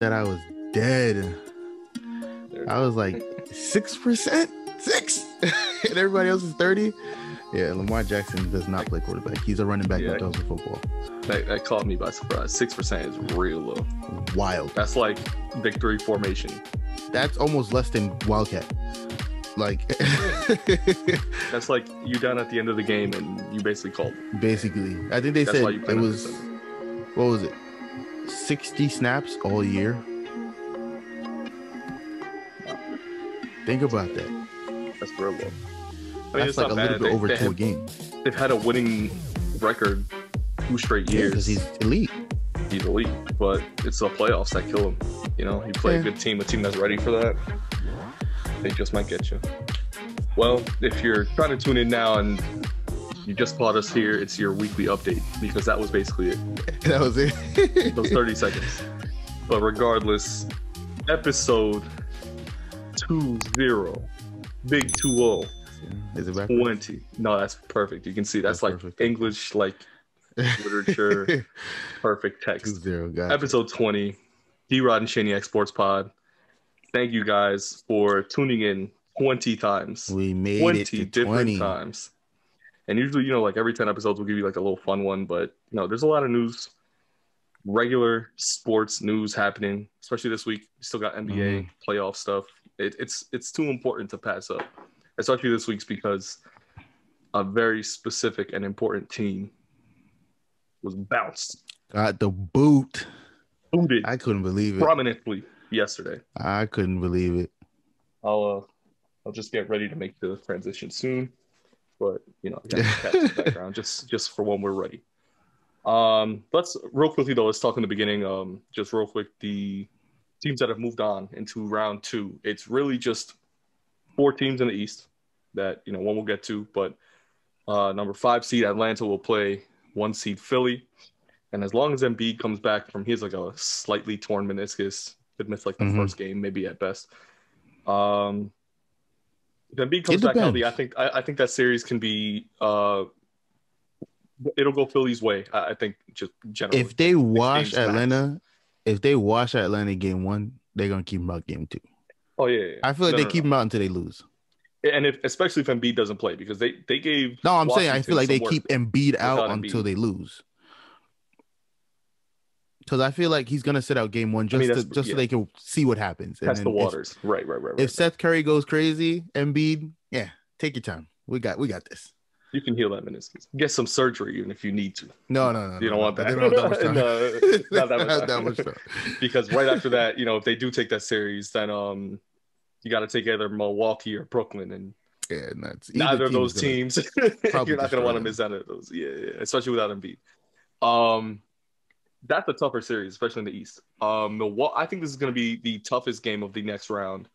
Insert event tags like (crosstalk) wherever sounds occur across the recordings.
that I was dead. I was like six percent, six, (laughs) and everybody else is thirty. Yeah, Lamar Jackson does not play quarterback. He's a running back Yeah. that does football. That, that caught me by surprise. Six percent is real low. Wild. That's like victory formation. That's almost less than Wildcat. Like, (laughs) That's like you down at the end of the game and you basically called. basically, I think they That's said why you play it was what was it, sixty snaps all year. Think about that. That's low. I mean, That's it's like a not little bit They- over they two a have- game. They've had a winning record two straight Yeah, years. because he's elite. he's elite, but it's the playoffs that kill him. You know, you play Yeah. a good team, a team that's ready for that, they just might get you. Well, if you're trying to tune in now and you just caught us here, it's your weekly update because that was basically it. (laughs) That was it. (laughs) Those 30 seconds. But regardless, episode 20, big 20, Is it back? 20. No, that's perfect. You can see that's, That's like perfect. English, like (laughs) literature, perfect text. zero, episode 20 d rod and shaniac sports pod thank you guys for tuning in 20 times We made 20 it to different twenty. times and usually you know like every 10 episodes we'll give you like a little fun one but you know there's a lot of news regular sports news happening especially this week we still got nba Mhm. playoff stuff it, it's it's too important to pass up especially this week's because a very specific and important team was bounced Got the boot. booted I couldn't believe it. prominently yesterday. I couldn't believe it. I'll uh, I'll just get ready to make the transition soon, but you know, I cats in the background just just for when we're ready. Um, let's real quickly though. Let's talk in the beginning. Um, just real quick, the teams that have moved on into round two. It's really just four teams in the East that you know one we'll get to, but uh, number five seed Atlanta will play one seed Philly. And as long as Embiid comes back from he's like a slightly torn meniscus, could miss like the Mhm. first game, maybe at best. Um, if Embiid comes back healthy, I think I, I think that series can be uh, it'll go Philly's way. I, I think just generally. If they wash. Atlanta, if they wash Atlanta game one, they're gonna keep them out game two. oh yeah, yeah. I feel like No, they no, keep no. them out until they lose. and if especially if Embiid doesn't play because they they gave No, I'm saying I feel like they keep Embiid out until Embiid. they lose. Because I feel like he's gonna sit out game one just mean, to, just yeah. so they can see what happens. And test the then if- waters. right, right, right, right. If, Seth Curry goes crazy, Embiid, yeah, take your time. We got we got this. you can heal that meniscus, get some surgery even if you need to. No, no, no. You don't no, want that. don't that much. (laughs) No, (laughs) not that much time. that much time. because right after that, you know, if they do take that series, then um, you got to take either Milwaukee or Brooklyn, and Yeah, nuts. neither of those teams, (laughs) you're not going to want to miss out of those. Yeah, yeah, especially without Embiid. Um, that's a tougher series, especially in the East. Um, Milwaukee, I think this is going to be the toughest game of the next round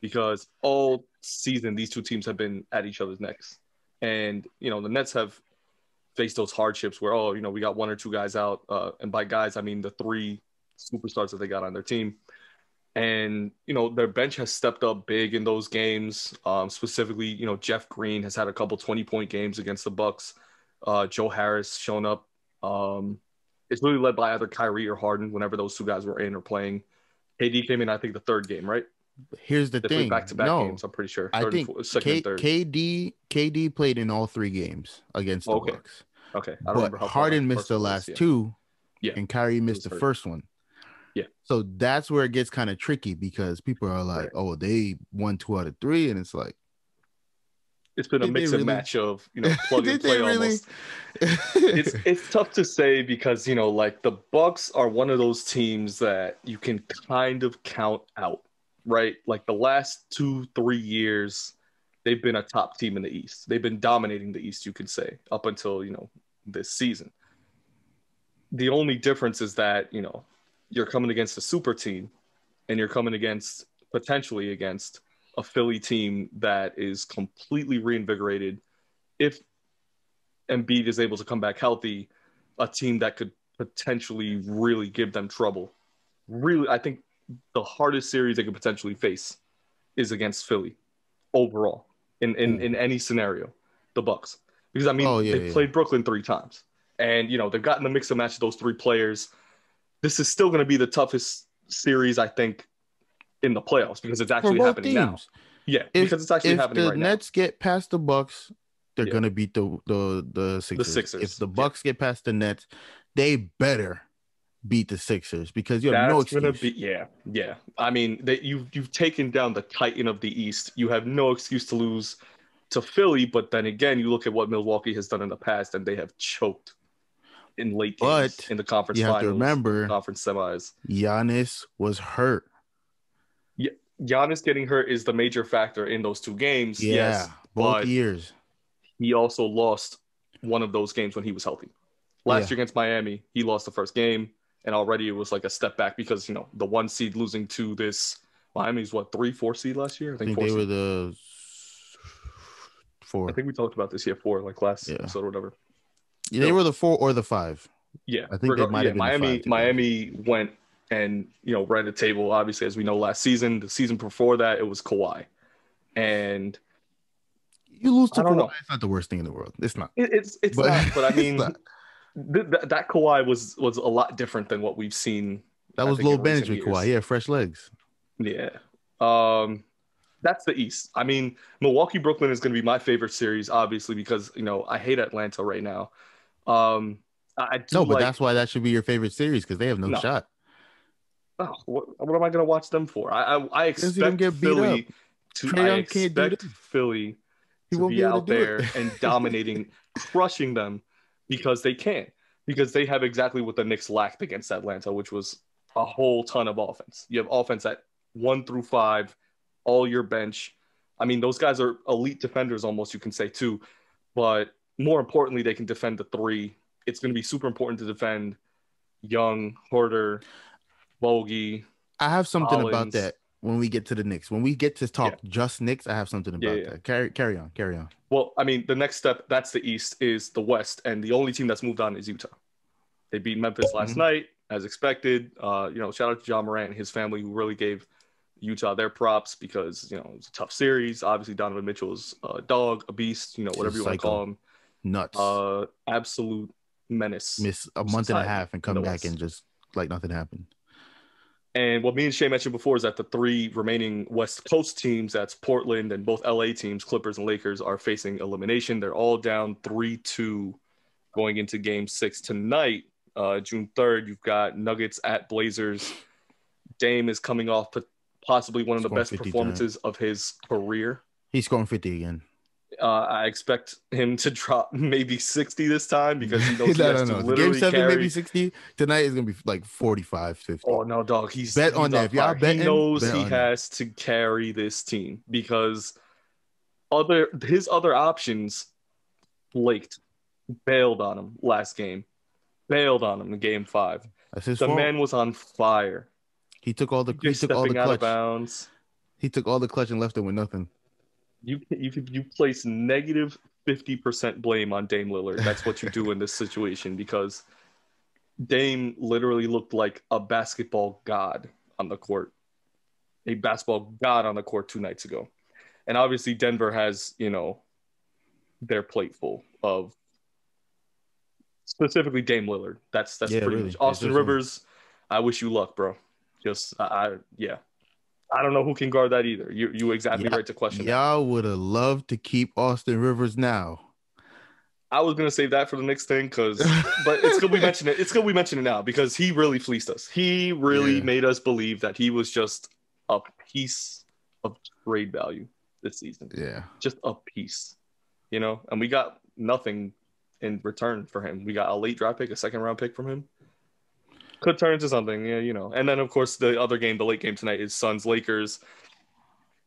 because all season these two teams have been at each other's necks, and you know the Nets have faced those hardships where oh you know we got one or two guys out, uh, and by guys I mean the three superstars that they got on their team. And you know their bench has stepped up big in those games. Um, specifically, you know Jeff Green has had a couple twenty point games against the Bucks. Uh, Joe Harris shown up. Um, it's really led by either Kyrie or Harden whenever those two guys were in or playing. KD came in, I think, the third game, right? Here's the They thing. back to back games. I'm pretty sure. I think K-. KD KD played in all three games against the Okay. Bucks. okay, I don't But remember how Harden missed the was, last two, Yeah. and Kyrie missed the hurt. first one. Yeah. So that's where it gets kind of tricky because people are like, Right. "Oh, they won two out of three, and it's like, It's been a Did mix really? and match of you know (laughs) plug and play really? almost. (laughs) it's it's tough to say because you know like the Bucks are one of those teams that you can kind of count out, right? Like the last two three years, they've been a top team in the East. They've been dominating the East, you could say, up until you know this season. The only difference is that you know you're coming against a super team, and you're coming against potentially against a Philly team that is completely reinvigorated. If Embiid is able to come back healthy, a team that could potentially really give them trouble. Really, I think the hardest series they could potentially face is against Philly overall in in, Ooh. in any scenario, the Bucks. Because I mean, Oh, yeah, they yeah. played Brooklyn three times, and you know they've gotten the mix and match of those three players. This is still going to be the toughest series, I think, in the playoffs because it's actually happening now. Yeah, If- because it's actually If happening the right Nets get past the Bucks, they're Yeah. gonna beat the the the Sixers. Sixers, If the yeah. Bucks get past the Nets, they better beat the Sixers because you now. have no That's gonna excuse. be yeah, yeah. I mean, that you've you've taken down the Titan of the East. You have no excuse to lose to Philly, but then again, you look at what Milwaukee has done in the past, and they have choked in late games But in the conference you have to finals, remember- conference semis. Giannis was hurt. Giannis getting hurt is the major factor in those two games. Yeah, yes, both but years. he also lost one of those games when he was healthy. Last Yeah. year against Miami, he lost the first game, and already it was like a step back because you know the one seed losing to this Miami's what three, four seed last year. I I think, think four they were the four. I think we talked about this year four, like last Yeah. episode or whatever. they were the four or the five. Yeah, I think they might yeah, have been the Miami. five. Miami went and you know ran the table. Obviously, as we know, last season, the season before that, it was Kawhi, and You lose to Kawhi, know. it's not the worst thing in the world. It's not. it, it's it's But- not. But I (laughs) mean, th- th- that Kawhi was was a lot different than what we've seen. That I was low recent management. Kawhi. Had fresh legs. Yeah. Um that's the East. I mean, Milwaukee Brooklyn is going to be my favorite series obviously because, you know, I hate Atlanta right now. Um I No, but like, that's why that should be your favorite series because they have no, No. shot. Oh, what, what am I going to watch them for? I I, I expect Philly to Trae I Young can't do expect. Philly He to won't be, be out to there and (laughs) dominating, crushing them because they can't Because they have exactly what the Knicks lacked against Atlanta, which was a whole ton of offense. You have offense at one through five, all your bench. I mean, those guys are elite defenders, almost you can say too. But more importantly, they can defend the three. It's going to be super important to defend Young, Huerter, Bogi. I have something about that when we get to the Knicks. When we get to talk just Knicks, I have something about Yeah, yeah. that. Carry carry on, carry on. Well, I mean, the next step that's the East is the West, and the only team that's moved on is Utah. They beat Memphis last Mhm. night, as expected. Uh, you know, shout out to Ja Morant and his family who really gave Utah their props because you know it was a tough series. Obviously, Donovan Mitchell's a dog, a beast, you know, whatever you want to call him. Nuts. Uh, absolute menace. Miss a month and a half and come back West. and just like nothing happened. And what me and Shay mentioned before is that the three remaining West Coast teams, that's Portland and both LA teams, Clippers and Lakers, are facing elimination. They're all down 3 2 going into game six tonight, uh, June 3rd. You've got Nuggets at Blazers. Dame is coming off possibly one of the best 50 tonight. performances of his career. He's scoring 50 again. Uh, I expect him to drop (laughs) maybe 60 this time because he (laughs) knows he no, has no, to no. literally Game seven, carry. maybe 60. Tonight is gonna be like 45, 50. Oh no, dog! He's Bet he's on that. Y'all he knows bet he on that. has to carry this team because other his other options flaked, bailed on him last game, bailed on him in game five. The fault. man was on fire. he took all the he took all the stepping out of clutch. bounds. He took all the clutch and left it with nothing. You you you place negative fifty percent blame on Dame Lillard. That's what you do in this situation because Dame literally looked like a basketball god on the court, a basketball god on the court two nights ago, and obviously Denver has you know their plate full of specifically Dame Lillard. That's that's Yeah, pretty really. much Austin Rivers. I wish you luck, bro. Just I, I yeah. I don't know who can guard that either. You you exactly right to question. Y'all would have loved to keep Austin Rivers now. I was gonna save that for the next thing because, (laughs) but it's good we mention it. It's good we mention it now because he really fleeced us. He really Yeah. made us believe that he was just a piece of trade value this season, Yeah. just a piece, you know. And we got nothing in return for him. We got a late draft pick, a second round pick from him. Could turn into something, yeah, you know. And then of course the other game, the late game tonight is Suns Lakers.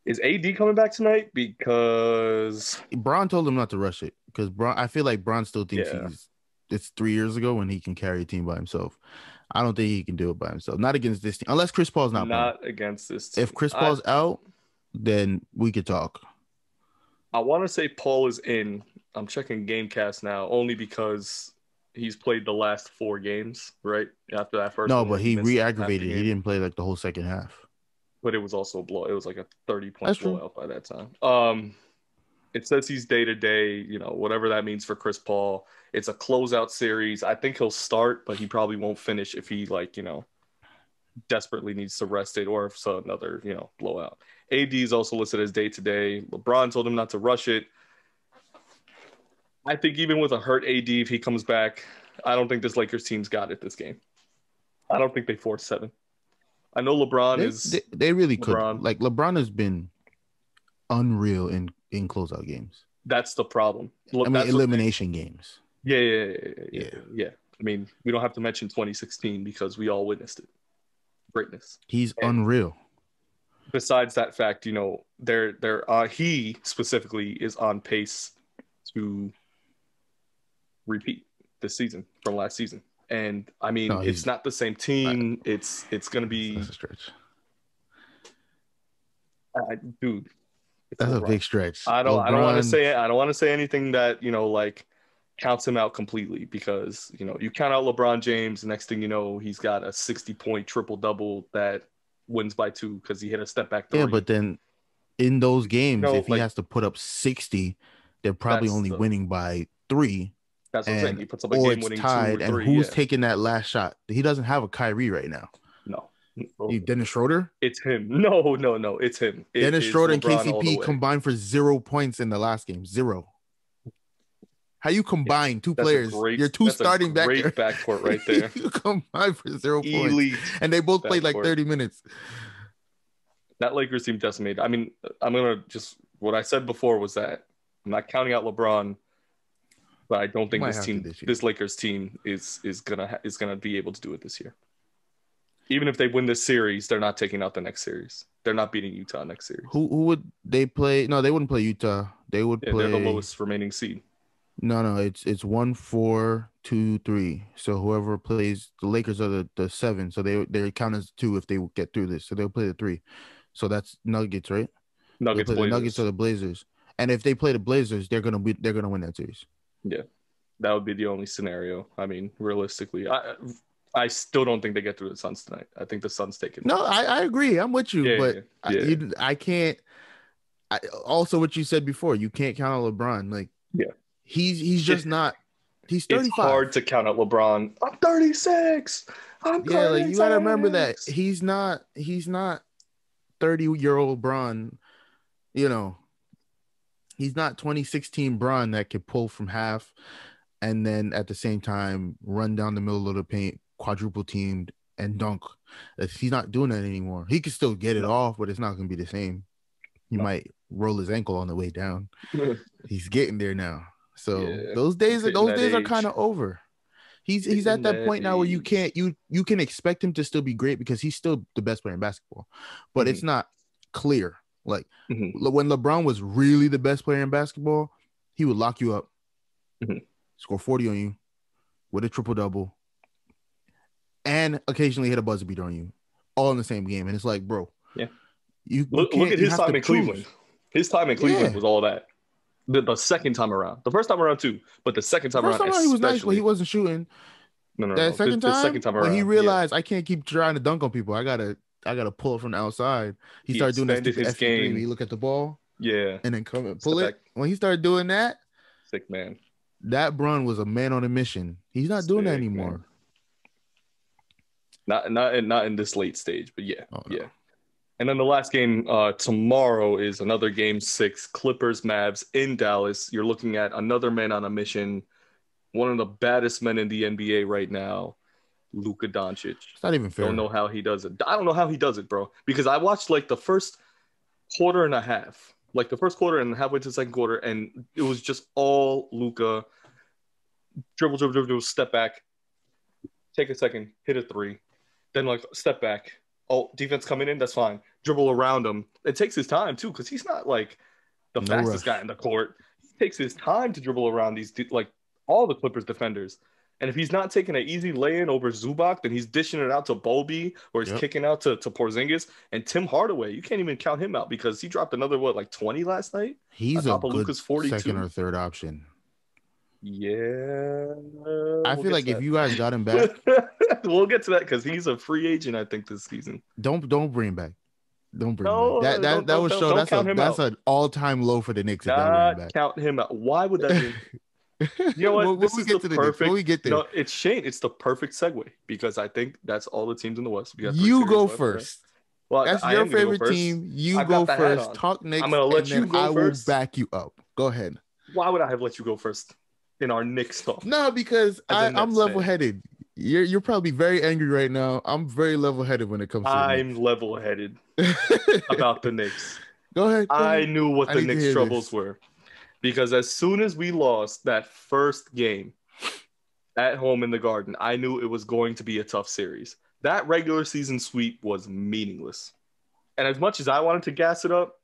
Is AD coming back tonight? Because Bron told him not to rush it because Bron. I feel like Bron still thinks Yeah. he's. It's three years ago when he can carry a team by himself. I don't think he can do it by himself. Not against this team, unless Chris Paul's not. not, playing. against this. Team. If Chris I- Paul's out, then we could talk. I want to say Paul is in. I'm checking GameCast now only because he's played the last four games, right? After that first no, but he re-aggravated. He didn't play like the whole second half. But it was also a blow. It was like a 30 point blowout by that time. Um, it says he's day to day, you know, whatever that means for Chris Paul. It's a closeout series. I think he'll start, but he probably won't finish if he like, you know, desperately needs to rest it or if so another, you know, blowout. AD is also listed as day to day. LeBron told him not to rush it. I think even with a hurt AD, if he comes back, I don't think this Lakers team's got it this game. I don't think they force seven. I know LeBron They, is they, they really LeBron. could. Like LeBron has been unreal in in closeout games. that's the problem. Look, I mean, elimination games. yeah, yeah, yeah, yeah, yeah, Yeah. yeah. I mean, we don't have to mention 2016 because we all witnessed it. Greatness. He's And- unreal. besides that fact, you know, there there uh he specifically is on pace to repeat this season from last season. And I mean, No, it's not the same team. It's it's gonna be That's a stretch. uh, dude. That's a big stretch. I don't I don't want to say I don't want to say anything that, you know, like counts him out completely because, you know, you count out LeBron James, next thing you know, he's got a 60 point triple double that wins by two because he hit a step back three. Yeah, but then in those games, No, if he like- has to put up 60, they're probably only the- winning by three, that's what I'm saying. He puts up a oh, or game winning tied. And three. who's yeah. taking that last shot? He doesn't have a Kyrie right now. No. You, Dennis Schroeder? It's him. (laughs) No, no, no. It's him. It Dennis is Schroeder and LeBron KCP combined for zero points in the last game. Zero. How you combine two players? great- You're two starting back Great backcourt right (laughs) there. you combine for zero points. Elite. And they both played like 30 minutes. That Lakers team decimated. I mean, I'm gonna just what I said before was that I'm not counting out LeBron, but I don't think Might this team, this this. Lakers team, is is gonna ha- is gonna be able to do it this year. Even if they win this series, they're not taking out the next series. They're not beating Utah next series. Who who would they play? No, they wouldn't play Utah. They would Yeah, play they're the lowest remaining seed. No, no, it's it's one, four, two, three. So whoever plays the Lakers are the, the seven. So they they count as two if they get through this. So they'll play the three. So that's Nuggets, right? Nuggets, play the Blazers. Nuggets or the Blazers. And if they play the Blazers, they're gonna be they're gonna win that series. That would be the only scenario. I mean, realistically, I I still don't think they get through the Suns tonight. I think the Suns take it. No, I, I agree. I'm with you, Yeah, but yeah, I, yeah. you, I can't. I, also, what you said before, you can't count on LeBron. Like, Yeah. he's he's just not. He's 35. it's hard to count out LeBron. I'm 36. I'm yeah, like you gotta remember that he's not he's not 30 year old Bron, you know. He's not 2016 Bron that could pull from half and then at the same time run down the middle of the paint, quadruple teamed and dunk. He's not doing that anymore. He can still get it off, but it's not gonna be the same. He No. might roll his ankle on the way down. (laughs) He's getting there now. So Yeah, those days those days are kind of over. He's he's at that that point now where you can't you you can expect him to still be great because he's still the best player in basketball, but Mm-hmm. it's not clear. Like Mhm. When LeBron was really the best player in basketball, he would lock you up, Mhm. score forty on you, with a triple double, and occasionally hit a buzzer beater on you, all in the same game. And it's like, bro, Yeah. you, Look, look at his time in. Cleveland. His time in Cleveland Yeah. was all that. The, the second time around, the first time around too, but the second time First around, time he was nice, but he wasn't shooting. no, no, that no. second the, time, the second time around, when he yeah. realized I can't keep trying to dunk on people, I gotta I gotta pull it from the outside. He, He started doing that his game. you look at the ball yeah, and then come and pull Step it. back. When he started doing that, sick man. that Bron was a man on a mission. He's not doing that anymore. man. Not not in, not in this late stage, but yeah, Oh, no. yeah. And then the last game uh, tomorrow is another game six, Clippers Mavs in Dallas. You're looking at another man on a mission, one of the baddest men in the NBA right now, Luka Doncic. It's not even fair. I don't know how he does it. I don't know how he does it, bro. Because I watched like the first quarter and a half, like the first quarter and halfway to the second quarter, and it was just all Luka. Dribble, dribble, dribble, dribble, step back, take a second, hit a three, then like step back. Oh, defense coming in, that's fine. Dribble around him. It takes his time too, because he's not like the No fastest rush. guy in the court. He takes his time to dribble around these like all the Clippers defenders. And if he's not taking an easy lay-in over Zubac, then he's dishing it out to Bobby or he's Yep. kicking out to, to Porzingis and Tim Hardaway. You can't even count him out because he dropped another what like 20 last night. He's a good Luka's 42. second or third option. Yeah. I feel like if you guys got him back, (laughs) we'll get to that because he's a free agent, I think, this season. don't don't bring him back. Don't bring No, him back. That that, that would show that's a that's out. an all time low for the Knicks if they bring him Not back. count him out. Why would that be? (laughs) (laughs) You know what? When- when this we is get the to the Knicks, perfect. when we get there. No, it's Shane. It's the perfect segue because I think that's all the teams in the West. You go left, right? first. Well, That's I your am favorite team. You go got the hat first. Talk Knicks. I'm gonna let you go I will back you up. Go ahead. Why would I have let you go first in our Knicks talk? No, because I, I'm level headed. You're you're probably very angry right now. I'm very level headed when it comes to I'm level-headed (laughs) about the Knicks. Go ahead. go I ahead. knew what I the Knicks' troubles this. were because as soon as we lost that first game at home in the Garden, I knew it was going to be a tough series. That regular season sweep was meaningless. And as much as I wanted to gas it up,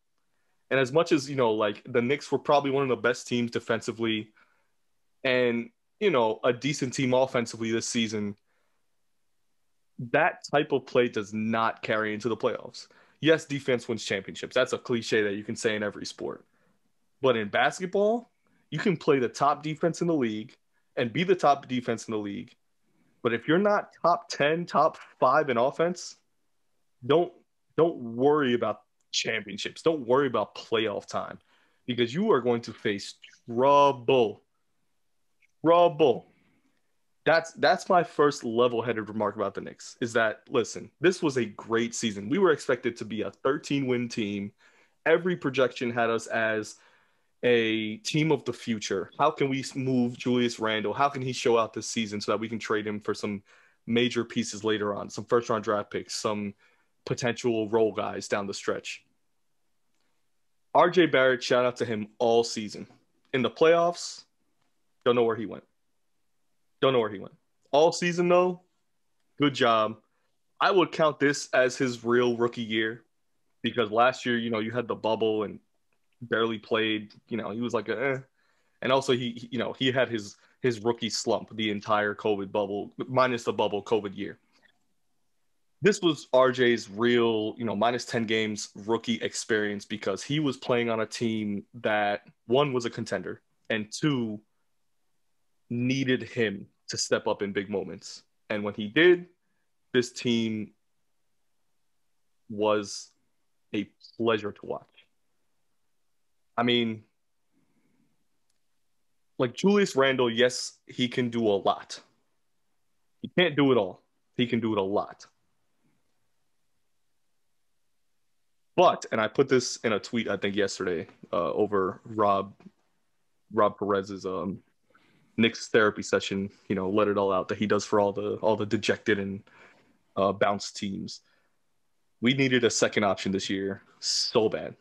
and as much as, you know, like the Knicks were probably one of the best teams defensively and, you know, a decent team offensively this season, that type of play does not carry into the playoffs yes, defense wins championships. That's a cliche that you can say in every sport. But in basketball, you can play the top defense in the league and be the top defense in the league. But if you're not top 10, top 5 in offense, don't don't worry about championships. Don't worry about playoff time because you are going to face trouble. Trouble that's that's my first level-headed remark about the Knicks is that listen, this was a great season. We were expected to be a 13-win team. Every projection had us as a team of the future. How can we move Julius Randle? How can he show out this season so that we can trade him for some major pieces later on, some first-round draft picks, some potential role guys down the stretch? RJ Barrett, shout out to him all season. In the playoffs, don't know where he went. Don't know where he went. All season though, good job. I would count this as his real rookie year because last year, you know, you had the bubble and barely played. You know, he was like, eh. and also he, he- you know, he had his his rookie slump the entire COVID bubble minus the bubble COVID year. This was RJ's real, you know, minus 10 games rookie experience because he was playing on a team that one was a contender and two needed him to step up in big moments. And when he did, this team was a pleasure to watch. I mean, like Julius Randle, yes, he can do a lot. He can't do it all. He can do it a lot. But, and I put this in a tweet I think yesterday uh, over Rob Rob Perez's um, Knicks therapy session, you know, let it all out that he does for all the all the dejected and uh, bounce teams. We needed a second option this year so bad,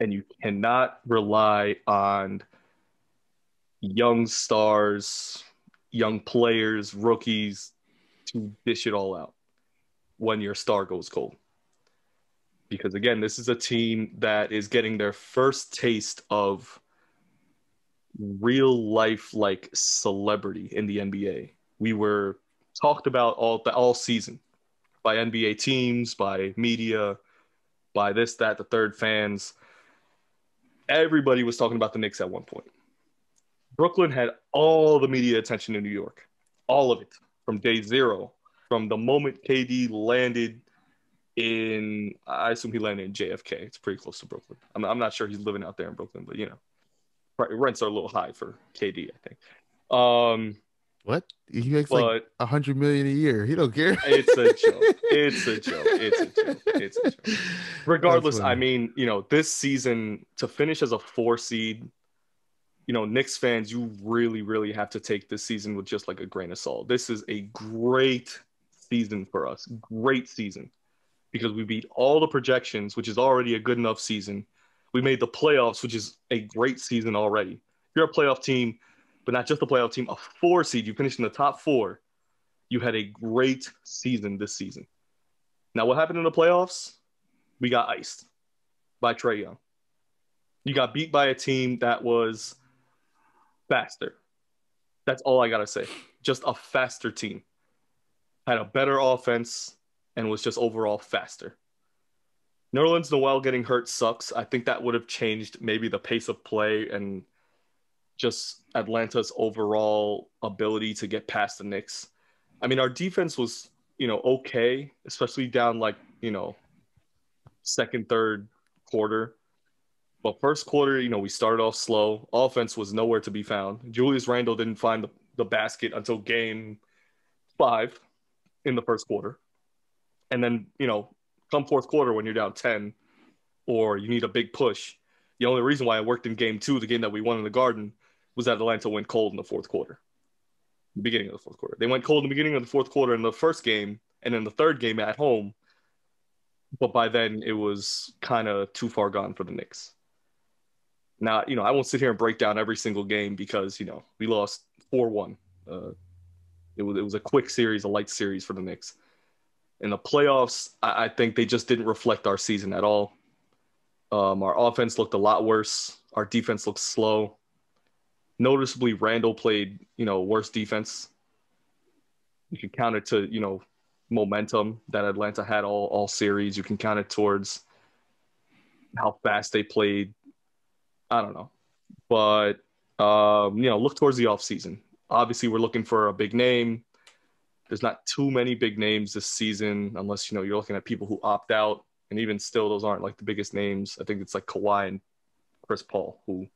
and you cannot rely on young stars, young players, rookies to dish it all out when your star goes cold. Because again, this is a team that is getting their first taste of real life like celebrity in the NBA. We were talked about all all season by NBA teams, by media, by this, that, the third fans. Everybody was talking about the Knicks at one point. Brooklyn had all the media attention in New York, all of it from day zero, from the moment KD landed in, I assume he landed in JFK. It's pretty close to Brooklyn. I'm, I'm not sure he's living out there in Brooklyn, but you know rents are a little high for KD, I think. Um, What? He makes like a hundred million a year. He don't care. it's a joke. (laughs) It's a joke. It's a joke. It's a joke. Regardless, I mean, you know, this season to finish as a four seed, you know, Knicks fans, you really, really have to take this season with just like a grain of salt. This is a great season for us. Great season because we beat all the projections, which is already a good enough season. We made the playoffs, which is a great season already. If you're a playoff team, but not just a playoff team, a four seed, you finished in the top four. You had a great season this season. Now, what happened in the playoffs? We got iced by Trae Young. You got beat by a team that was faster. That's all I got to say. Just a faster team. Had a better offense and was just overall faster. Nerlens Noel getting hurt sucks. I think that would have changed maybe the pace of play and just Atlanta's overall ability to get past the Knicks. I mean, our defense was, you know, okay, especially down like, you know, second, third quarter. But first quarter, you know, we started off slow. Offense was nowhere to be found. Julius Randle didn't find the, the basket until game five in the first quarter. And then, you know, come fourth quarter when you're down 10 or you need a big push. The only reason why I worked in game two, the game that we won in the garden, was that Atlanta went cold in the fourth quarter. The beginning of the fourth quarter. They went cold in the beginning of the fourth quarter in the first game, and then the third game at home. But by then it was kind of too far gone for the Knicks. Now, you know, I won't sit here and break down every single game because, you know, we lost 4 1. Uh, it, was, it was a quick series, a light series for the Knicks. In the playoffs, I, I think they just didn't reflect our season at all. Um, our offense looked a lot worse. Our defense looked slow. Noticeably, Randle played, you know, worse defense. You can count it to, you know, momentum that Atlanta had all all series. You can count it towards how fast they played. I don't know, but um, you know, look towards the off season. Obviously, we're looking for a big name. There's not too many big names this season, unless you know you're looking at people who opt out, and even still, those aren't like the biggest names. I think it's like Kawhi and Chris Paul, who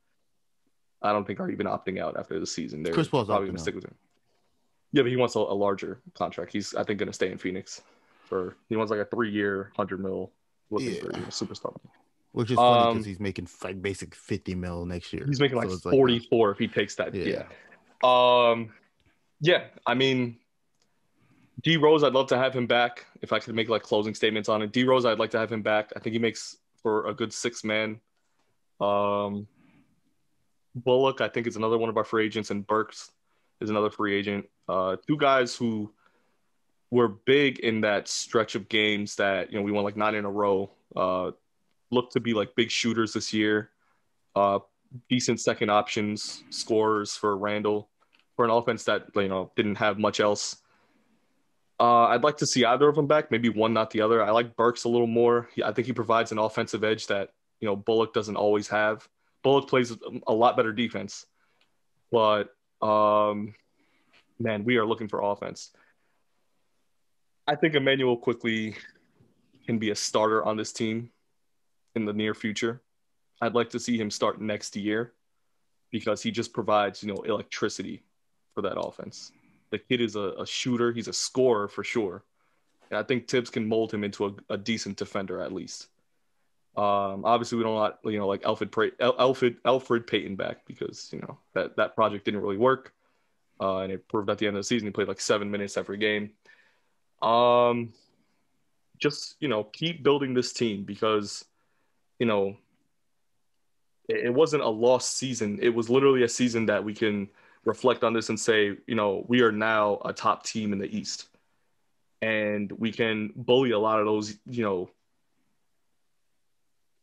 I don't think are even opting out after the season. They're Chris Paul's probably going to stick with him. Yeah, but he wants a, a larger contract. He's I think going to stay in Phoenix for he wants like a three year, hundred mil, looking Yeah. for you know, superstar. Which is funny Um, because he's making like basic 50 mil next year. He's making like So forty four if he takes that. Yeah. Yeah. Um, yeah. I mean, D Rose, I'd love to have him back. If I could make like closing statements on it, D Rose, I'd like to have him back. I think he makes for a good six man. Um, Bullock, I think is another one of our free agents, and Burks is another free agent. Uh, two guys who were big in that stretch of games that you know we won like nine in a row. Uh, look to be like big shooters this year. Uh, decent second options, scorers for Randle for an offense that you know didn't have much else. Uh, I'd like to see either of them back, maybe one, not the other. I like Burks a little more. I think he provides an offensive edge that you know Bullock doesn't always have. Bullock plays a lot better defense, but um, man, we are looking for offense. I think Immanuel Quickley can be a starter on this team in the near future. I'd like to see him start next year because he just provides, you know, electricity for that offense. The kid is a, a shooter, he's a scorer for sure. And I think Thibs can mold him into a, a decent defender at least. Um, obviously, we don't want you know like Elfrid Elfrid Elfrid Payton back because you know that that project didn't really work, uh, and it proved at the end of the season he played like seven minutes every game. Um, just you know keep building this team because you know it, it wasn't a lost season. It was literally a season that we can reflect on this and say you know we are now a top team in the East, and we can bully a lot of those you know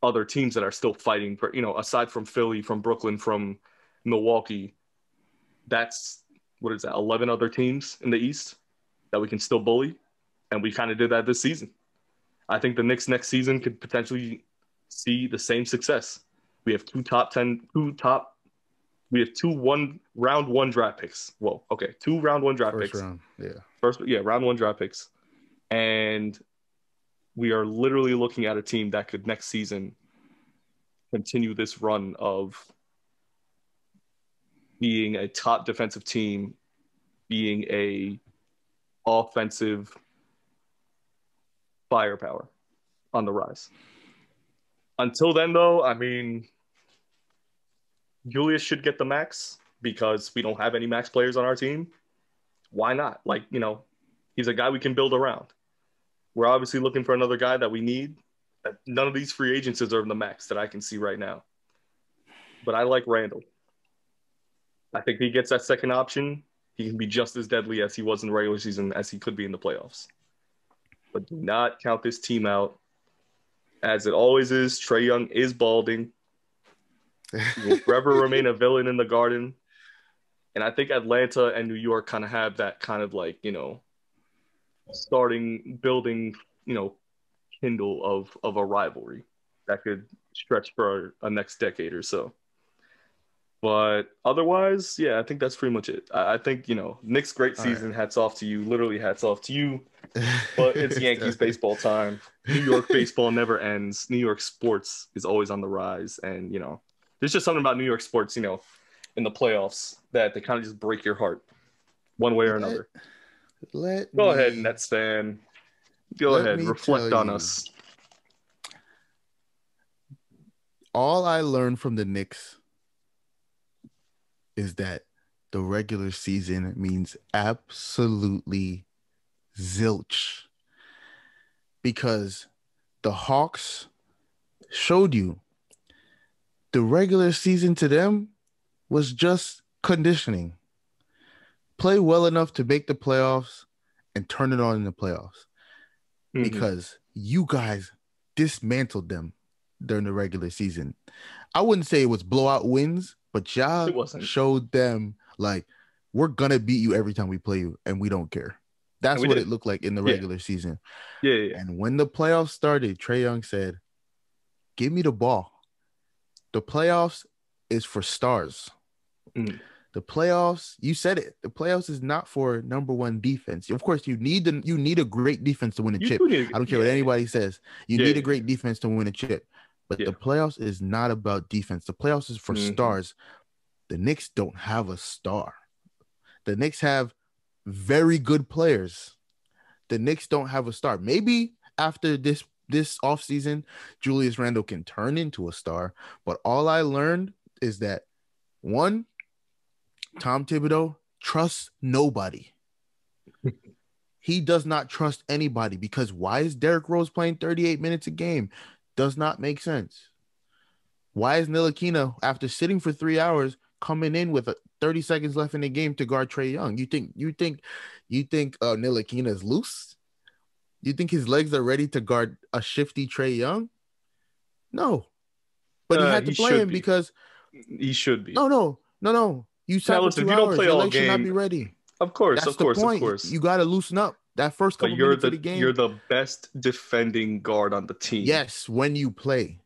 other teams that are still fighting for you know aside from Philly, from Brooklyn, from Milwaukee, that's what is that? Eleven other teams in the East that we can still bully, and we kind of did that this season. I think the Knicks next season could potentially see the same success. We have two top ten, two top. We have two one round one draft picks. Whoa, okay, two round one draft First picks. round. Yeah. First, yeah, round one draft picks, and we are literally looking at a team that could next season continue this run of being a top defensive team, being a offensive firepower on the rise. Until then, though, I mean, Julius should get the max because we don't have any max players on our team. Why not? Like, you know, he's a guy we can build around. We're obviously looking for another guy that we need. None of these free agents deserve the max that I can see right now. But I like Randle. I think he gets that second option. He can be just as deadly as he was in the regular season as he could be in the playoffs. But do not count this team out. As it always is, Trae Young is balding. He will forever (laughs) remain a villain in the garden. And I think Atlanta and New York kind of have that kind of like, you know, starting building, you know, kindle of of a rivalry that could stretch for a, next decade or so. But otherwise, yeah, I think that's pretty much it. I, I think you know Knicks great All right. season. Hats off to you. Literally, hats off to you. (laughs) But it's Yankees baseball time. New York baseball never ends. New York sports is always on the rise, and you know, there's just something about New York sports, you know, in the playoffs that they kind of just break your heart, one way or another. Let Go me- ahead, Nets fan. Go ahead, reflect on you. us. all I learned from the Knicks is that the regular season means absolutely zilch. Because the Hawks showed you the regular season to them was just conditioning. Play well enough to make the playoffs and turn it on in the playoffs Mhm. because you guys dismantled them during the regular season. I wouldn't say it was blowout wins, but y'all showed them like we're gonna beat you every time we play you, and we don't care. That's what did. it looked like in the Yeah. regular season. yeah, yeah, yeah. And when the playoffs started, Trae Young said, "Give me the ball. The playoffs is for stars. Mhm. The playoffs, you said it. The playoffs is not for number one defense. Of course, you need the you need a great defense to win a You chip. do I don't care what anybody says. You Yeah, need a great defense to win a chip. But Yeah. the playoffs is not about defense. The playoffs is for Mhm. stars. The Knicks don't have a star. The Knicks have very good players. The Knicks don't have a star. Maybe after this this offseason, Julius Randle can turn into a star. But all I learned is that one, Tom Thibodeau trusts nobody. (laughs) he does not trust anybody because why is Derrick Rose playing 38 minutes a game? Does not make sense. Why is Ntilikina, after sitting for three hours, coming in with uh, 30 seconds left in the game to guard Trae Young? You think you think you think uh Ntilikina is loose? You think his legs are ready to guard a shifty Trae Young? No. But he Uh, had to he play him be. because He should be. no, no, no, no. You sat for listen, two if you don't hours. play Your all should not be ready. Of course, That's of course, the point. of course. You got to loosen up. That first but couple you're minutes the, of the game. you're the best defending guard on the team. yes, when you play.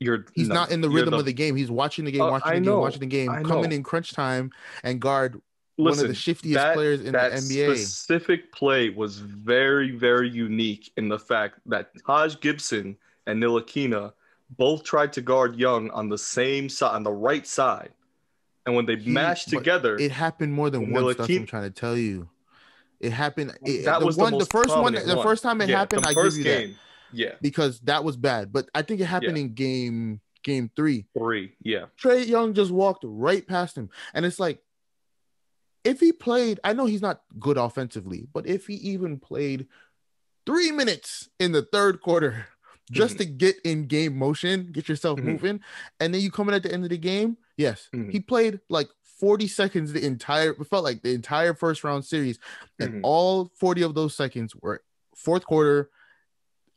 you're. He's no, not in the rhythm of the game. He's watching the game, Uh, watching the game, watching the game, coming in crunch time and guard Listen, one of the shiftiest that- players in the that NBA. specific play was very, very unique in the fact that Taj Gibson and Ntilikina both tried to guard Young on the same side, on the right side, and when they He- mashed together, It happened more than once. That's what I'm trying to tell you. It happened. It, that the was one, the, the, first one, the first time it Yeah, happened. I give you that yeah, because that was bad. But I think it happened Yeah. in game game three. three, yeah, Trae Young just walked right past him. And it's like, if he played, I know he's not good offensively, but if he even played three minutes in the third quarter just Mhm. to get in game motion, get yourself Mhm. moving, and then you come in at the end of the game, yes, Mhm. he played like 40 seconds the entire, it felt like the entire first round series. And Mhm. all 40 of those seconds were fourth quarter,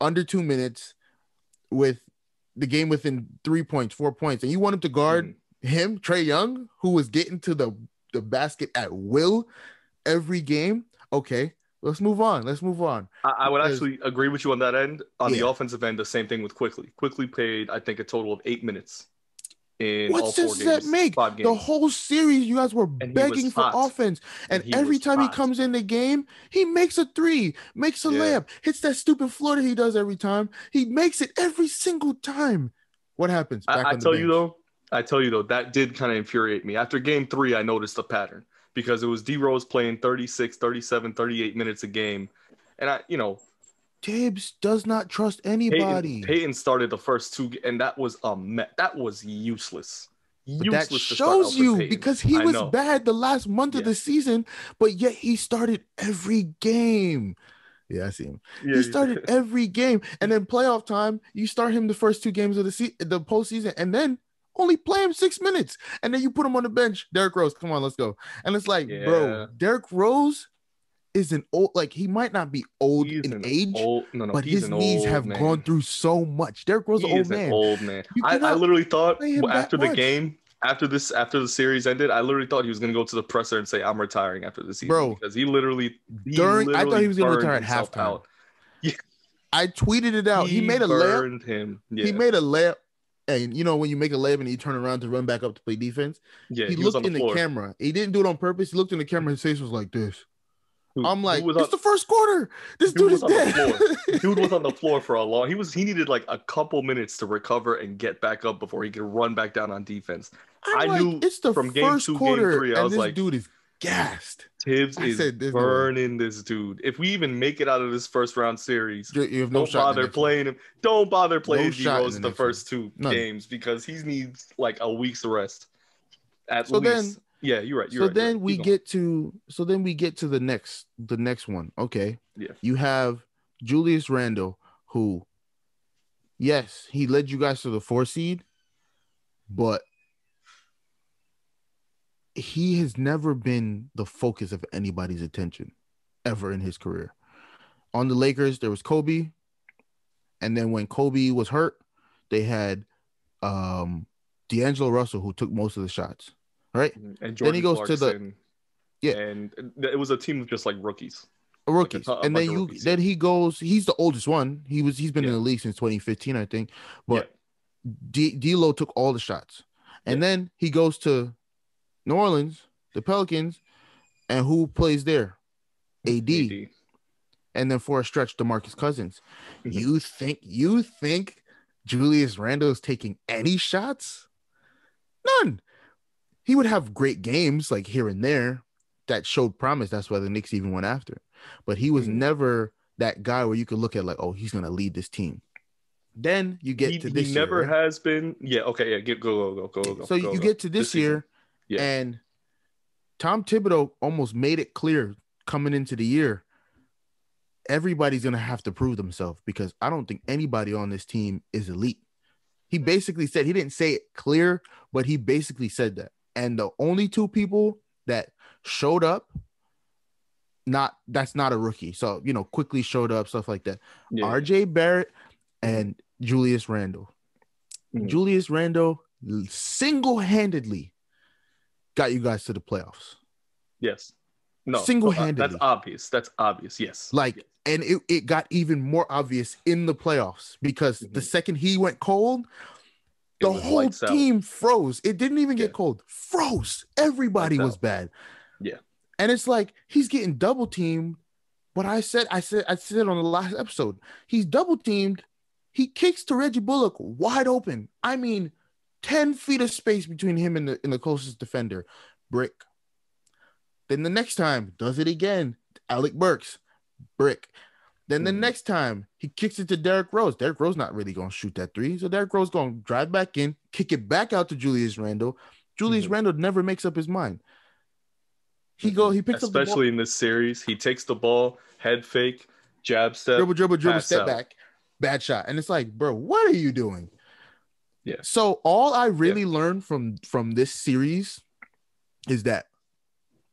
under two minutes, with the game within three points, four points, and you want him to guard Mhm. him, Trae Young, who was getting to the the basket at will every game. Okay, let's move on. Let's move on. I, I would Because- actually agree with you on that end. On the offensive end, the same thing with Quickley. Quickley played, I think, a total of eight minutes in all What four sense does that make? Games. The whole series, you guys were begging for offense, and, And every time hot. he comes in the game, he makes a three, makes a Yeah. layup, hits that stupid floor that he does every time. He makes it every single time. What happens? Back I, I on the tell you though, I tell you though, that did kind of infuriate me. After game three, I noticed a pattern because it was D Rose playing 36, 37, 38 minutes a game. And I, you know, Thibs does not trust anybody. Payton, Payton started the first two, and that was a me- that was useless. But that to start out shows you because he I was know. bad the last month of the season, but yet he started every game. Yeah, I see him. Yeah, he started (laughs) every game, and then playoff time, you start him the first two games of the se- the postseason, and then only play him six minutes, and then you put him on the bench. Derrick Rose, come on, let's go. And it's like, Yeah. bro, Derrick Rose is an old, like he might not be old He's in age, old, no, no, but his knees have man. gone through so much. Derrick Rose, He old man. an old man. I, I literally thought play him that after the much. game, after this, after the series ended, I literally thought he was gonna go to the presser and say, "I'm retiring after the season," Bro, because he literally he during- I thought he was gonna retire at halftime. (laughs) I tweeted it out. He, He made a layup. him. Yeah. He made a layup and you know when you make a layup and you turn around to run back up to play defense, Yeah, he, he, looked the in floor. the camera. He didn't do it on purpose. He looked in the camera. His face was like this. Dude, I'm like, it's on, the first quarter. This dude dude, is was on the dead. (laughs) dude was on the floor for a long. He was he needed like a couple minutes to recover and get back up before he could run back down on defense. I'm I like, knew it's the from game two, game quarter, three, I was this like- dude is gassed. Thibs I is said, "There's no burning this dude. If we even make it out of this first round series, You you have no don't shot. bother playing him. Don't bother playing D shot in the the first two None. games because he needs like a week's rest. At So then- least. yeah, you're right. You're so right, you're then right. we get to so then we get to the next the next one okay Yeah. you have julius randle who yes he led you guys to the four seed but he has never been the focus of anybody's attention ever in his career on the lakers there was kobe and then when kobe was hurt they had um d'angelo russell who took most of the shots right and Then he goes to the- Yeah. and it was a team of just like rookies. rookies. a and then you rookies, then he goes, he's the oldest one. He was he's been in the league since 2015, I think. But D D'Lo took all the shots. And then he goes to New Orleans, the Pelicans, and who plays there? AD. AD. And then for a stretch, DeMarcus Cousins. Mhm. You think you think Julius Randle is taking any shots? None. He would have great games like here and there that showed promise. That's why the Knicks even went after. But he was Mhm. never that guy where you could look at like, oh, he's gonna lead this team. Then you get he, to he this year, never right? has been. Yeah. Okay. Yeah. Get go go go go go. so go, you go. get to this, This season. Yeah. and Tom Thibodeau almost made it clear coming into the year. Everybody's gonna have to prove themselves because I don't think anybody on this team is elite. He basically said he didn't say it clear, but he basically said that. And the only two people that showed up, not that's not a rookie. So you know, Quickley showed up, stuff like that. Yeah. RJ Barrett and Julius Randle. Mhm. Julius Randle single handedly got you guys to the playoffs. Yes. No. Single-handedly. That's obvious. That's obvious. Yes. Like, Yes. and it, it got even more obvious in the playoffs because the Mhm. second he went cold, the whole lights out. team froze. It didn't even get Yeah. cold, froze. Everybody Lights was out. bad. Yeah. And it's like he's getting double teamed. But I said, I said, I said on the last episode, he's double teamed. He kicks to Reggie Bullock wide open. I mean, 10 feet of space between him and the, and the closest defender. Brick. Then the next time, does it again. Alec Burks. Brick. Then the Mhm. next time, he kicks it to Derrick Rose. Derrick Rose not really going to shoot that three. So Derrick Rose going to drive back in, kick it back out to Julius Randle. Julius Mhm. Randle never makes up his mind. He go, he picks up especially in this series. He takes the ball, head fake, jab step. dribble, dribble, dribble, step out. back, bad shot. And it's like, bro, what are you doing? Yeah. So all I really learned from from this series is that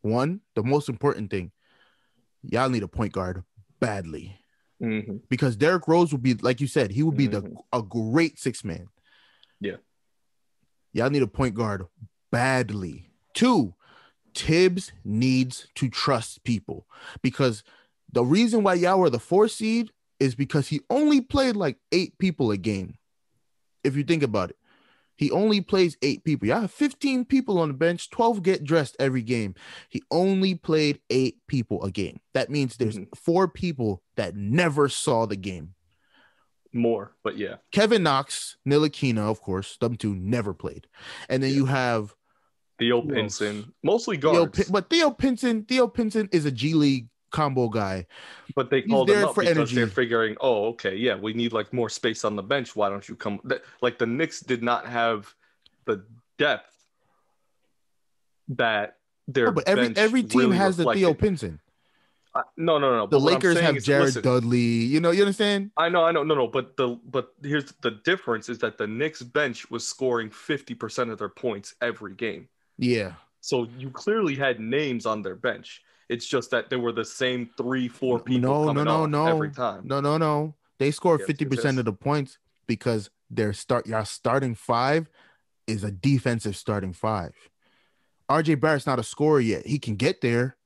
one, the most important thing, y'all need a point guard badly Mhm. because Derrick Rose would be, like you said, he would be the Mhm. a great six man. Yeah. Y'all need a point guard badly. Two, Thibs needs to trust people because the reason why y'all were the four seed is because he only played like eight people a game. If you think about it, he only plays eight people. Y'all have 15 people on the bench, 12 get dressed every game. He only played eight people a game. That means there's Mhm. four people that never saw the game. More, but yeah. Kevin Knox, Ntilikina, of course, them two never played. And then Yeah. you have Theo Who else? Pinson, mostly Theo, guards, Pin- but Theo Pinson, Theo Pinson is a G League combo guy. but they He's called him up for because energy. they're figuring, oh, okay, yeah, we need like more space on the bench. Why don't you come? Like the Knicks did not have the depth that their but every every team really has the Theo reflected. Pinson. Uh, no, no, no. The Lakers have is, Jared listen, Dudley. You know, you understand? I know, I know, no, no, but the but here's the difference is that the Knicks bench was scoring 50% of their points every game. Yeah. So you clearly had names on their bench. It's just that there were the same three, four people No, no, coming no, no. every time. No, no, no. They score fifty percent of the points because their start your starting five is a defensive starting five. RJ Barrett's not a scorer yet. He can get there.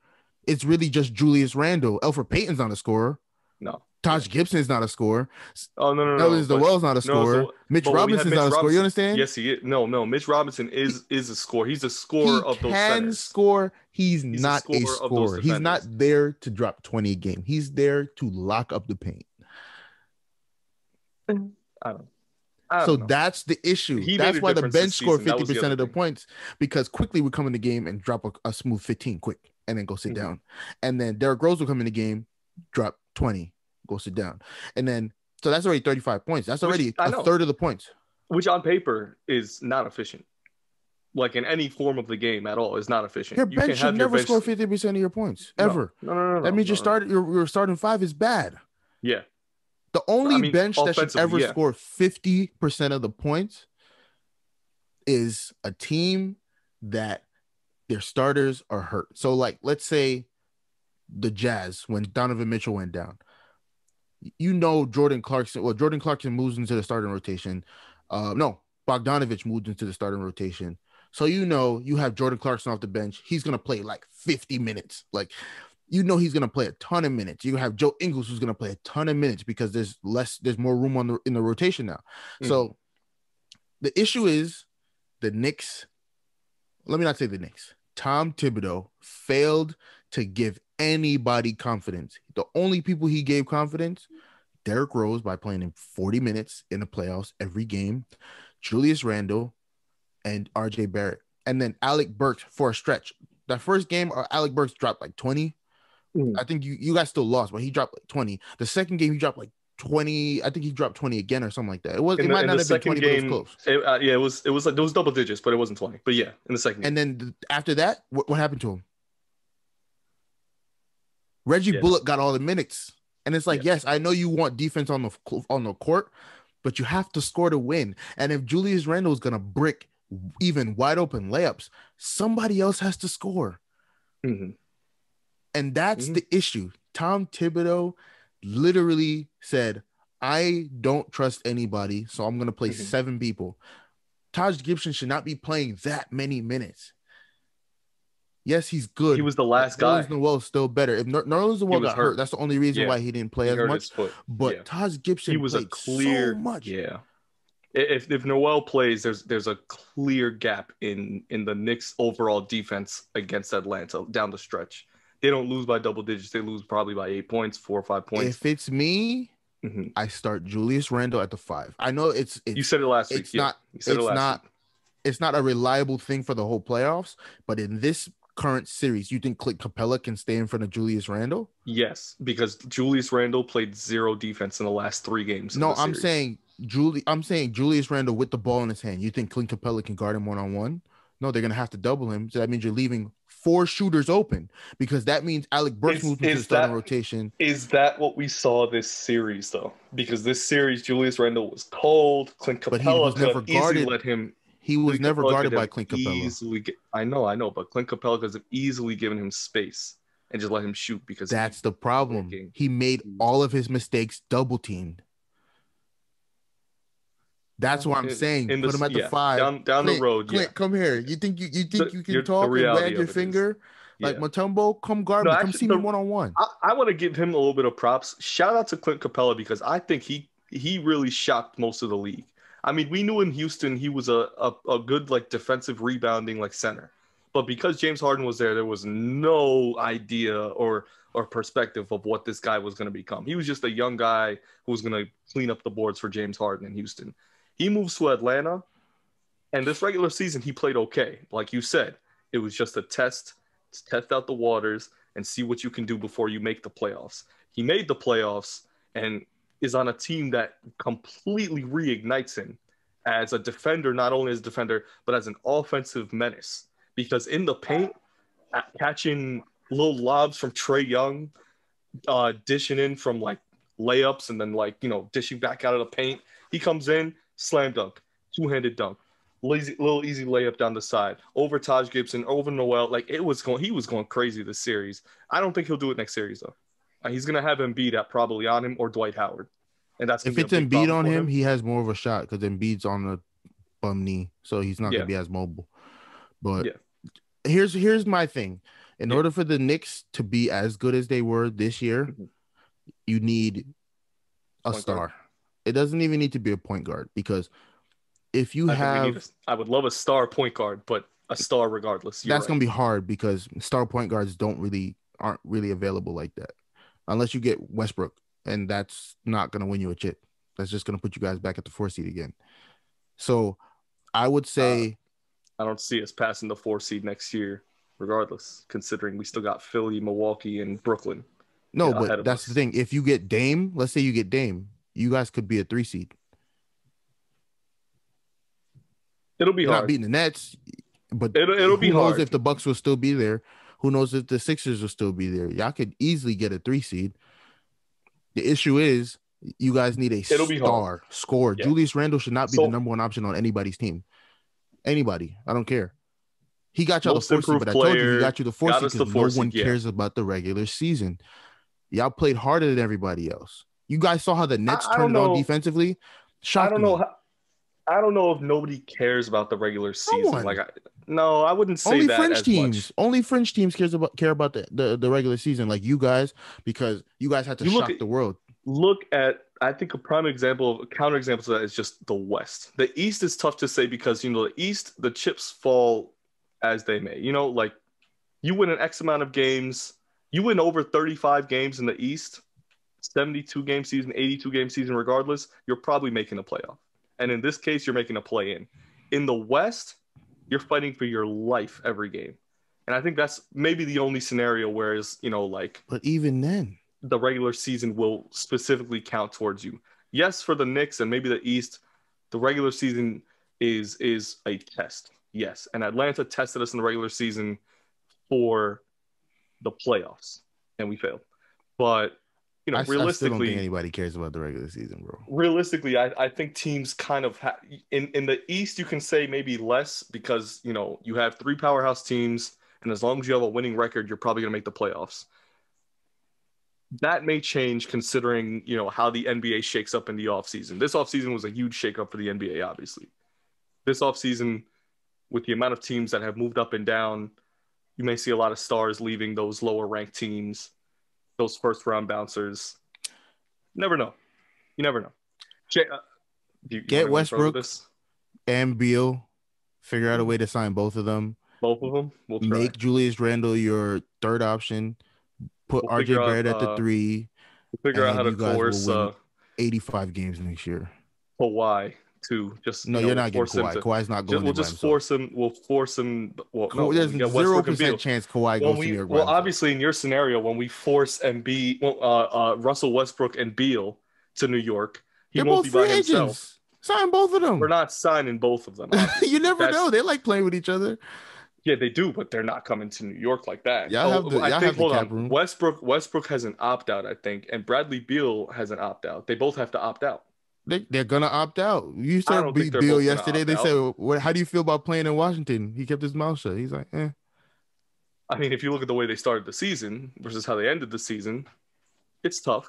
It's really just Julius Randle. Elfrid Payton's not a scorer. No. Taj Gibson's not a scorer. Oh no no no. Nerlens but- Noel's not a no, scorer. so- Mitch but when we had Robinson's Mitch not a scorer. You understand? Yes, he is. No, no. Mitch Robinson is is a scorer. He's a he scorer of those can centers. score. He's, a not a scorer those scorer. He's not there to drop 20 a game. He's there to lock up the paint. I don't. I don't So know. that's the issue. He that's why the bench score season. That was the 50% of the thing. points because Quickley would come in the game and drop a, a smooth 15 quick and then go sit Mhm. down. And then Derrick Rose will come in the game, drop 20, go sit down. And then so that's already 35 points. That's Which- already I a know. third of the points. which on paper is not efficient. Like in any form of the game at all is not efficient. Your You bench can should never bench- score 50% of your points ever. No, no, no, no. that means no, your no. start your, your starting five is bad. Yeah, The only I mean, bench that should ever yeah. score 50% of the points is a team that their starters are hurt. So, like, let's say the Jazz, when Donovan Mitchell went down, you know, Jordan Clarkson, well, Jordan Clarkson moves into the starting rotation. Uh, no, Bogdanovich moved into the starting rotation. So, you know, you have Jordan Clarkson off the bench. He's going to play like 50 minutes. Like, you know he's gonna play a ton of minutes. You have Joe Ingles who's gonna play a ton of minutes because there's less, there's more room on the in the rotation now. So the issue is the Knicks. Let me not say the Knicks. Tom Thibodeau failed to give anybody confidence. The only people he gave confidence, Derrick Rose by playing him 40 minutes in the playoffs every game, Julius Randle, and RJ Barrett, and then Alec Burks for a stretch. That first game, uh, Alec Burks dropped like 20. Mhm. I think you, you guys still lost, but he dropped like 20. The second game, he dropped like 20. I think he dropped 20 again or something like that. It was in it the, might not have been second 20, but it was game, close. it, uh, yeah, it was it was like it was double digits, but it wasn't twenty. But yeah, in the second game, And then th- after that, what, what happened to him? Reggie. Bullock got all the minutes, and it's like, Yeah. yes, I know you want defense on the on the court, but you have to score to win. And if Julius Randle is gonna brick even wide open layups, somebody else has to score, Mhm. and that's Mhm. the issue. Tom Thibodeau literally said, "I don't trust anybody, so I'm gonna play Mhm. seven people." Taj Gibson should not be playing that many minutes. Yes, he's good. he was the last guy. Nerlens Noel is still better. If Ner- Nerlens Noel got hurt. hurt. that's the only reason Yeah. why he didn't play He as much. But yeah. Taj Gibson he was a clear so much. Yeah. If if Noel plays, there's there's a clear gap in in the Knicks' overall defense against Atlanta down the stretch. They don't lose by double digits. They lose probably by eight points, four or five points. If it's me, Mhm. I start Julius Randle at the five. I know it's it's You said it last week. it's yeah. not You said it's it last not week. it's not a reliable thing for the whole playoffs. But in this current series, you think Clint Capela can stay in front of Julius Randle? Yes, because Julius Randle played zero defense in the last three games. No, I'm series. saying Julie. I'm saying Julius Randle with the ball in his hand. You think Clint Capela can guard him one on one? No, they're gonna have to double him. So that means you're leaving four shooters open because that means Alec Burks Is- moves into the starting that- rotation. Is that what we saw this series though? Because this series, Julius Randle was cold. Clint But he Capela was never guarded. let him. He was Clint never Capela guarded by Clint Capela. Easily, I know, I know, but Clint Capela could have easily given him space and just let him shoot because That's the problem. Working. He made all of his mistakes double teamed. That's what I'm In- saying. in Put the- him at the yeah, five. down down Clint, the road. Clint, yeah, come here. You think you, you think The- you can talk and wag your is- finger like yeah. Mutombo? Come guard No, me. Come actually, see the- me one on one. I, I want to give him a little bit of props. Shout out to Clint Capela because I think he he really shocked most of the league. I mean, we knew in Houston he was a, a, a good like defensive rebounding like center, but because James Harden was there, there was no idea or or perspective of what this guy was going to become. He was just a young guy who was going to clean up the boards for James Harden in Houston. He moves to Atlanta, and this regular season he played okay. Like you said, it was just a test, test out the waters and see what you can do before you make the playoffs. He made the playoffs and is on a team that completely reignites him as a defender, not only as a defender, but as an offensive menace. Because in the paint, catching little lobs from Trae Young, uh, dishing in from like layups and then like, you know, dishing back out of the paint. He comes in, slam dunk, two handed dunk. Lazy, little easy layup down the side over Taj Gibson, over Noel. Like it was going, he was going crazy this series. I don't think he'll do it next series though. Uh, he's gonna have Embiid at probably on him or Dwight Howard, and that's If it's Embiid on for him, he has more of a shot because Embiid's on the bum knee, so he's not Yeah. gonna be as mobile. But Yeah. here's here's my thing: in Yeah. order for the Knicks to be as good as they were this year, Mhm. you need a Point star. guard. It doesn't even need to be a point guard because if you I, have a- I would love a star point guard, but a star regardless. You're that's right. gonna be hard because star point guards don't really aren't really available like that unless you get Westbrook, and that's not gonna win you a chip. That's just gonna put you guys back at the four seed again. So I would uh, say I don't see us passing the four seed next year, regardless, considering we still got Philly, Milwaukee, and Brooklyn. no, but that's us. the thing. If you get Dame, let's say you get Dame, you guys could be a three seed. It'll be You're not hard. beating the Nets, but It'll- it'll be hard. if the Bucks will still be there. Who knows if the Sixers will still be there? Y'all could easily get a three seed. The issue is you guys need a It'll be star scorer. Yeah. Julius Randle should not be So- the number one option on anybody's team. Anybody, I don't care. He got y'all the four seed, but I told you he got you the four seed because no one yeah. cares about the regular season. Y'all played harder than everybody else. You guys saw how the Nets I turned don't on defensively. I don't know. How, I don't know if nobody cares about the regular season. one. Like, I, no, I wouldn't say only that French teams, much. only French teams cares about care about the, the, the regular season, like you guys, because you guys had to You look shock at- the world. Look at, I think a prime example, of a counter example to that is just the West. The East is tough to say because you know the East, the chips fall as they may. You know, like you win an X amount of games, you win over 35 games in the East, 72 game season, 82 game season, regardless, you're probably making a playoff. And in this case, you're making a play in. In the West, you're fighting for your life every game. And I think that's maybe the only scenario whereas, you know, like But even then, the regular season will specifically count towards you. Yes, for the Knicks and maybe the East, the regular season is is a test. Yes, and Atlanta tested us in the regular season for the playoffs, and we failed. But you know, I, I still don't realistically, think anybody cares about the regular season, bro. realistically, I, I think teams kind of ha- in in the East you can say maybe less because you know you have three powerhouse teams, and as long as you have a winning record, you're probably going to make the playoffs. That may change considering you know how the NBA shakes up in the offseason. This offseason was a huge shakeup for the NBA, obviously. This offseason, with the amount of teams that have moved up and down, you may see a lot of stars leaving those lower ranked teams, those first round bouncers. Never know. You never know. Jay, uh, do you, you Get wanna go further with Westbrook. And Beal, figure out a way to sign both of them. Both of them. We'll try. Make Julius Randle your third option. Put We'll RJ figure out, Barrett at the uh, three. We'll figure out how to you force uh, 85 games next year. Kawhi to just. No, you know, you're not getting Kawhi. to- Kawhi's not Just, going we'll just force him. We'll force him. Well, no, There's when we get zero and percent chance Kawhi When goes to we, New York. well, obviously, in your scenario, when we force Embiid, well, uh, uh, Russell Westbrook and Beal to New York, he they're won't both be by free himself. agents. Sign both of them. We're not signing both of them. (laughs) you never That's- know. They like playing with each other. Yeah, they do, but they're not coming to New York like that. Y'all have the- I think have hold on. room. Westbrook Westbrook has an opt out, I think, and Bradley Beal has an opt out. They both have to opt out. They, they're gonna opt out. You said don't think beat they're Bill yesterday. They out. said, "What? How do you feel about playing in Washington?" He kept his mouth shut. He's like, "Eh." I mean, if you look at the way they started the season versus how they ended the season, it's tough.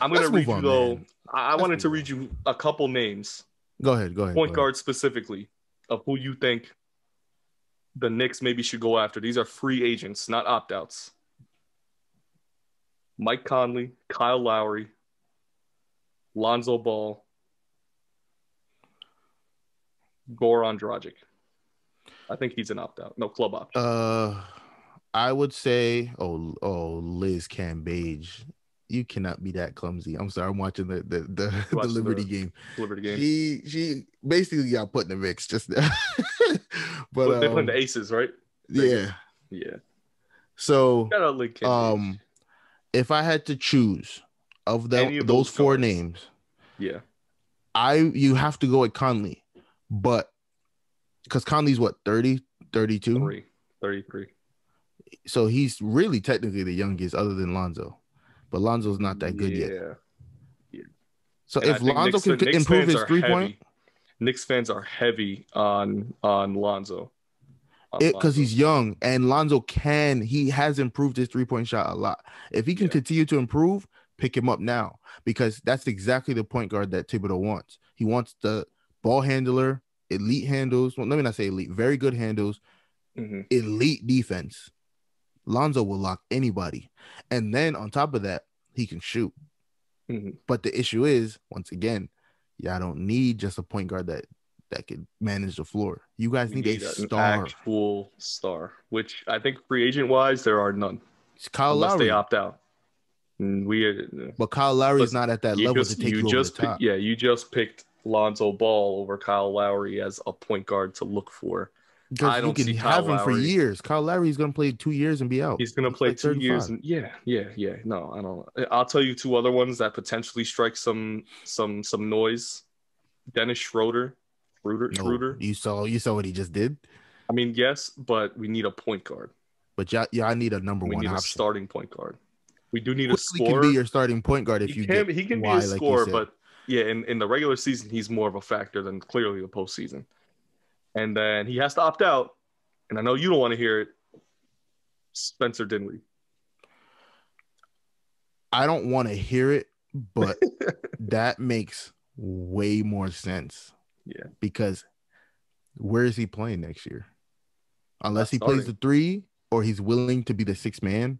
I'm gonna Let's read move you though. man. I, Let's wanted to read you a couple names, Go ahead. Go ahead. point go ahead. specifically, of who you think the Knicks maybe should go after. These are free agents, not opt outs. Mike Conley, Kyle Lowry, Lonzo Ball, Goran Dragic. I think he's an opt out. No club opt. Uh, I would say, oh, oh, Liz Cambage. You cannot be that clumsy. I'm sorry. I'm watching the the the, the Liberty the- game. Liberty game. She she basically got put in the mix just now. but (laughs) But they put um, the Aces, right? yeah. Yeah. So Shout out Link Cambage. um, if I had to choose of the of those, those four names, yeah. I you have to go with Conley, but because Conley's what 30, 32? Three. 33. so he's really technically the youngest other than Lonzo, but Lonzo's not that good yet. Yeah. So And if Lonzo Knicks- can Knicks improve his three heavy. point, Knicks fans are heavy on on Lonzo. Because he's young and Lonzo can he has improved his three point shot a lot. If he can Yeah. continue to improve, pick him up now because that's exactly the point guard that Thibodeau wants. He wants the ball handler, elite handles. Well, let me not say elite, very good handles, Mhm. elite defense. Lonzo will lock anybody, and then on top of that, he can shoot. Mhm. But the issue is, once again, y'all don't need just a point guard that that could manage the floor. You guys need, need a star. actual star, which I think free agent wise there are none It's Kyle unless Lowry, they opt out. We uh, but Kyle Lowry is not at that level just to take you, you just the pick- top. yeah you just picked Lonzo Ball over Kyle Lowry as a point guard to look for. I you don't can see have Kyle him for years. Kyle Lowry is going to play two years and be out. He's gonna play like two years, and yeah, yeah, yeah. No, I don't. I'll tell you two other ones that potentially strike some some some noise. Dennis Schroeder, Schroeder, No, Schroeder. you saw you saw what he just did. I mean, yes, but we need a point guard. But y'all, y'all need a number We one need a starting point guard. We do need a Quickley can be your starting point guard if he you can get he can be a like scorer, said. but yeah, in, in the regular season, he's more of a factor than clearly the postseason. And then he has to opt out. And I know you don't want to hear it. Spencer Dinwiddie. I don't want to hear it, but (laughs) that makes way more sense. Yeah. Because where is he playing next year? Unless he Not plays the three or he's willing to be the sixth man,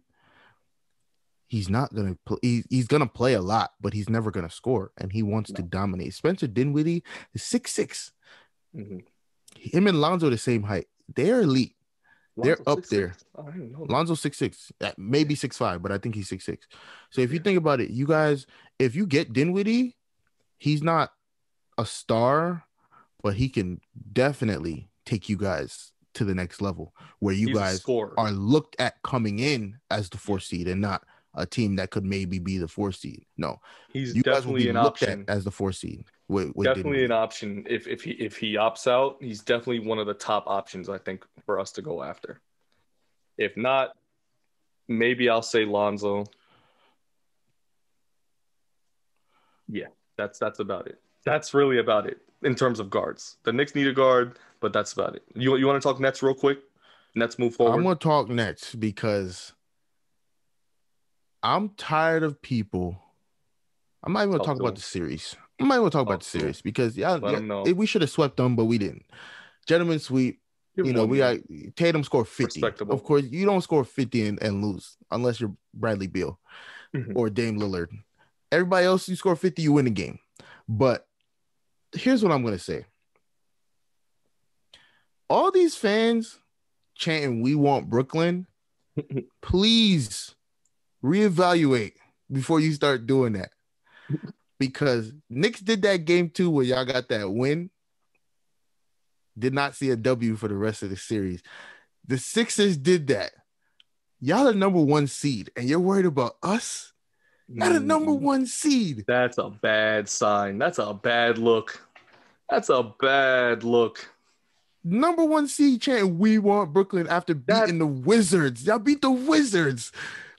he's not gonna play. He's, he's gonna play a lot, but he's never gonna score, and he wants to dominate. Spencer Dinwiddie is six six. Mhm. Him and Lonzo the same height. They're elite. They're up 6'6"? there. Oh, know that. Lonzo six six, uh, maybe six five, but I think he's six six. So if you think about it, you guys, if you get Dinwiddie, he's not a star, but he can definitely take you guys to the next level where you He's guys are looked at coming in as the four seed and not a team that could maybe be the four seed. No, He's you definitely an option. as the four seed. With, with definitely an option. If if he if he opts out, he's definitely one of the top options I think for us to go after. If not, maybe I'll say Lonzo. Yeah, that's that's about it. That's really about it in terms of guards. The Knicks need a guard, but that's about it. You you want to talk Nets real quick? Nets move forward. I'm gonna talk Nets because I'm tired of people. I'm not even gonna Talk talk about them. the series. I'm not even gonna talk about the to them. series because yeah, yeah, 'em we should have swept them, but we didn't. Gentlemen sweep. Give You know, we got Tatum scored 50. Of course, you don't score 50 and, and lose unless you're Bradley Beal Mhm. or Dame Lillard. Everybody else, you score 50, you win the game. But here's what I'm gonna say. All these fans chanting, we want Brooklyn, (laughs) please reevaluate before you start doing that. Because Knicks did that game too, where y'all got that win. Did not see a W for the rest of the series. The Sixers did that. Y'all are number one seed, and you're worried about us? Not a number Mm, one seed. That's a bad sign. That's a bad look. That's a bad look. Number one seed chanting, we want Brooklyn after That- beating the Wizards. Y'all beat the Wizards.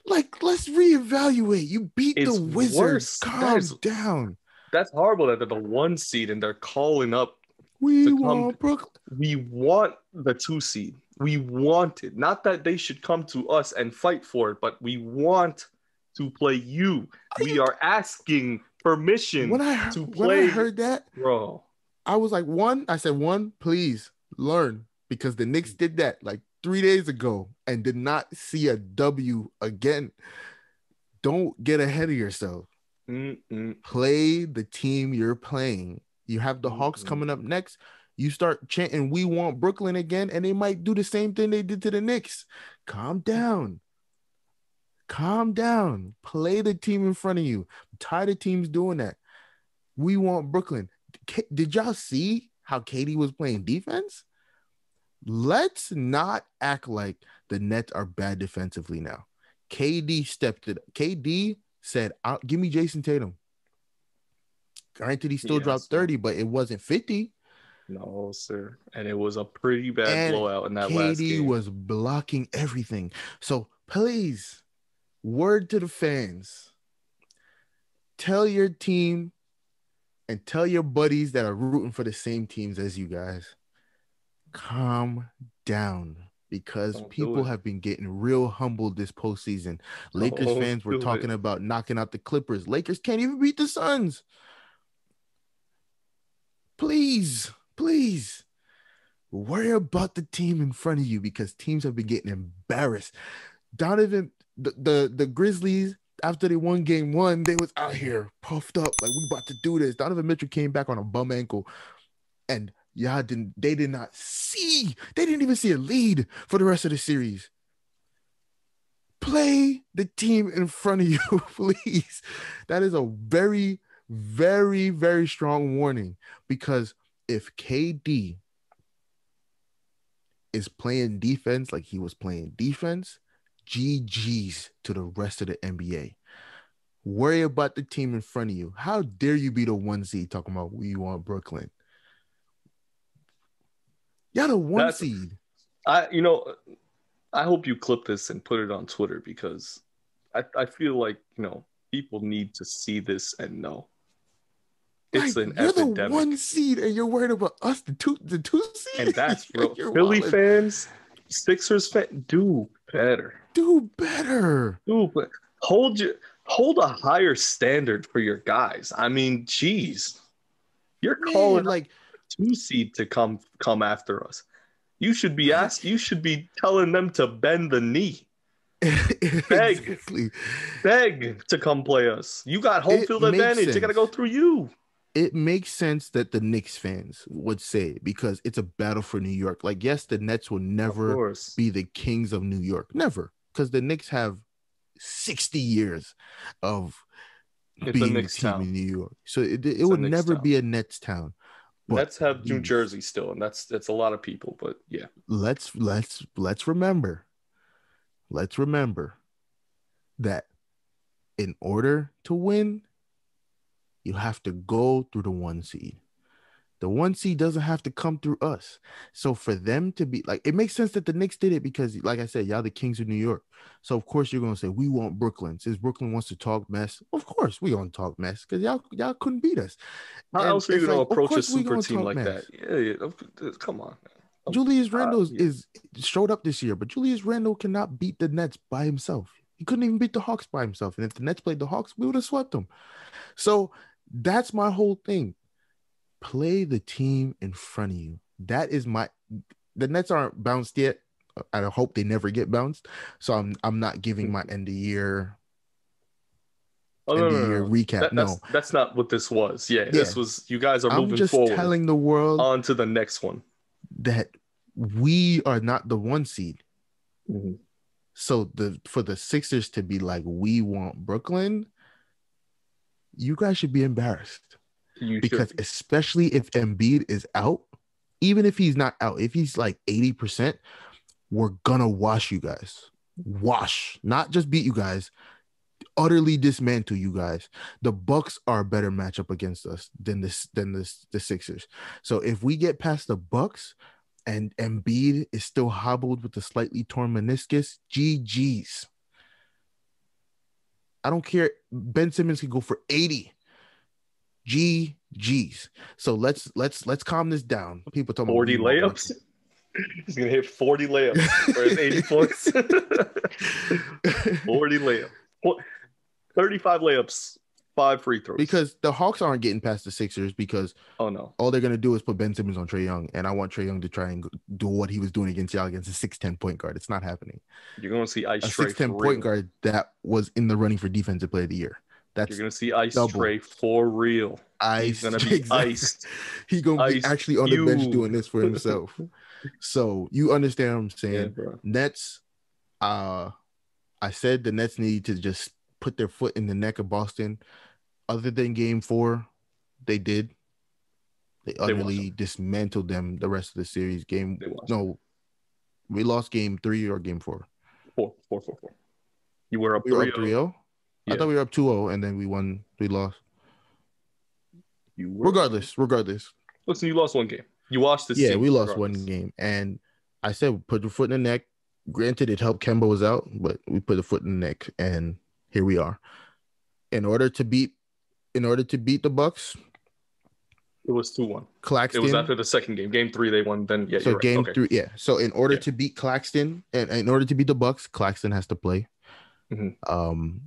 Like, let's reevaluate. You beat It's the Wizards. Calm is- down. That's horrible that they're the one seed and they're calling up. We want Brooklyn. We want the two seed. We want it. Not that they should come to us and fight for it, but we want to play you. We are asking permission, When I, to when I heard that, bro. I was like, one, I said, one, please learn because the Knicks did that like three days ago and did not see a W again. Don't get ahead of yourself. Mm-mm. Play the team you're playing. You have the Hawks Mhm. coming up next. You start chanting, we want Brooklyn again, and they might do the same thing they did to the Knicks. Calm down. Calm down. Play the team in front of you. I'm tired of teams doing that. We want Brooklyn. K- Did y'all see how KD was playing defense? Let's not act like the Nets are bad defensively now. KD stepped it. KD said, "I'll- "Give me Jayson Tatum." Granted, he still Yeah, dropped 30, but it wasn't 50. No, sir. And it was a pretty bad And blowout in that last KD game. was blocking everything. So please, word to the fans. Tell your team and tell your buddies that are rooting for the same teams as you guys. Calm down because Don't people have been getting real humbled this postseason. Lakers Don't fans were do it. talking about knocking out the Clippers. Lakers can't even beat the Suns. Please, please worry about the team in front of you because teams have been getting embarrassed. Donovan, the the, the Grizzlies after they won game one, they was out here puffed up like we about to do this. Donovan Mitchell came back on a bum ankle, and y'all didn't. They did not see. They didn't even see a lead for the rest of the series. Play the team in front of you, (laughs) please. That is a very, very, very strong warning because if KD is playing defense like he was playing defense, GG's to the rest of the NBA. Worry about the team in front of you. How dare you be the one seed talking about we want Brooklyn? Y'all the one That's- seed. I you know, I hope you clip this and put it on Twitter because I, I feel like, you know, people need to see this and know. It's Like, an you're the epidemic. one seed, and you're worried about us, the two, the two seed. and that's (laughs) real. Philly wildin'. fans, Sixers fan, do better. do better. Do hold your hold a higher standard for your guys. I mean, geez, you're Man, calling like two seed to come come after us. You should be asked. You should be telling them to bend the knee, (laughs) exactly. beg to come play us. You got home It field advantage. They got to go through you. it makes sense that the Knicks fans would say it because it's a battle for New York. Like, yes, the Nets will never be the kings of New York. Never. Because the Knicks have 60 years of It's a being the team town. in New York. So it, it a would never town. be a Nets town. But Nets have New Jersey still, and that's that's a lot of people. But yeah, let's let's let's remember let's remember that in order to win you have to go through the one seed the one seed doesn't have to come through us so for them to be like it makes sense that the Knicks did it because like I said y'all the kings of New York so of course you're gonna say we want Brooklyn since Brooklyn wants to talk mess of course we gonna talk mess because y'all y'all couldn't beat us how And else are you gonna of approach a super team like mess. that? Yeah, yeah. Come on. Julius Randle yeah. is showed up this year, but Julius Randle cannot beat the Nets by himself. He couldn't even beat the Hawks by himself. And if the Nets played the Hawks, we would have swept them. So that's my whole thing. Play the team in front of you. That is my the Nets aren't bounced yet. I hope they never get bounced. So I'm I'm not giving my end of year Oh, end no, no, no, year no. recap. That- no. that's that's not what this was. Yeah, this was. You guys are I'm moving just forward telling the world on to the next one. that we are not the one seed. Mm-hmm. So the for the Sixers to be like, we want Brooklyn, you guys should be embarrassed You because should. especially if Embiid is out, even if he's not out, if he's like 80%, we're gonna wash you guys. Wash, not just beat you guys, utterly dismantle you guys. The Bucks are a better matchup against us than this than this the Sixers. So if we get past the Bucks and Embiid is still hobbled with a slightly torn meniscus, GG's. I don't care. Ben Simmons can go for 80. GG's. So let's let's let's calm this down. People talking forty we want layups. (laughs) He's gonna hit forty layups for his eighty points. (laughs) forty layups. Thirty-five layups. Five free throws. because the Hawks aren't getting past the Sixers because oh no, all they're gonna do is put Ben Simmons on Trae Young, and I want Trae Young to try and do what he was doing against y'all against a six ten point guard. It's not happening. you're gonna see Ice A six ten point guard that was in the running for defensive player of the year. That's You're gonna see Ice double. Trae for real. ice. He's gonna be (laughs) Exactly. iced. He gonna be actually on the bench doing this for himself. so you understand what I'm saying? Yeah. Nets, uh, I said the Nets need to just put their foot in the neck of Boston. Other than game four, they did. They They utterly dismantled them the rest of the series. Game no, we lost game three or game four. Four, four, four, four. You were up We were up 3 0. I thought we were up 2 0 and then we won, we lost. You were. Regardless, regardless. Listen, you lost one game. You watched this. Yeah, we lost regardless. one game. And I said, put your foot in the neck. Granted, it helped Kemba was out, but we put a foot in the neck, and here we are. In order to beat, in order to beat the Bucks, It was two one. Claxton. It was after the second game. Game three, they won. Then yeah, so right. game Okay. three, yeah. So in order Yeah. to beat Claxton, and in order to beat the Bucks, Claxton has to play. Mhm. Um,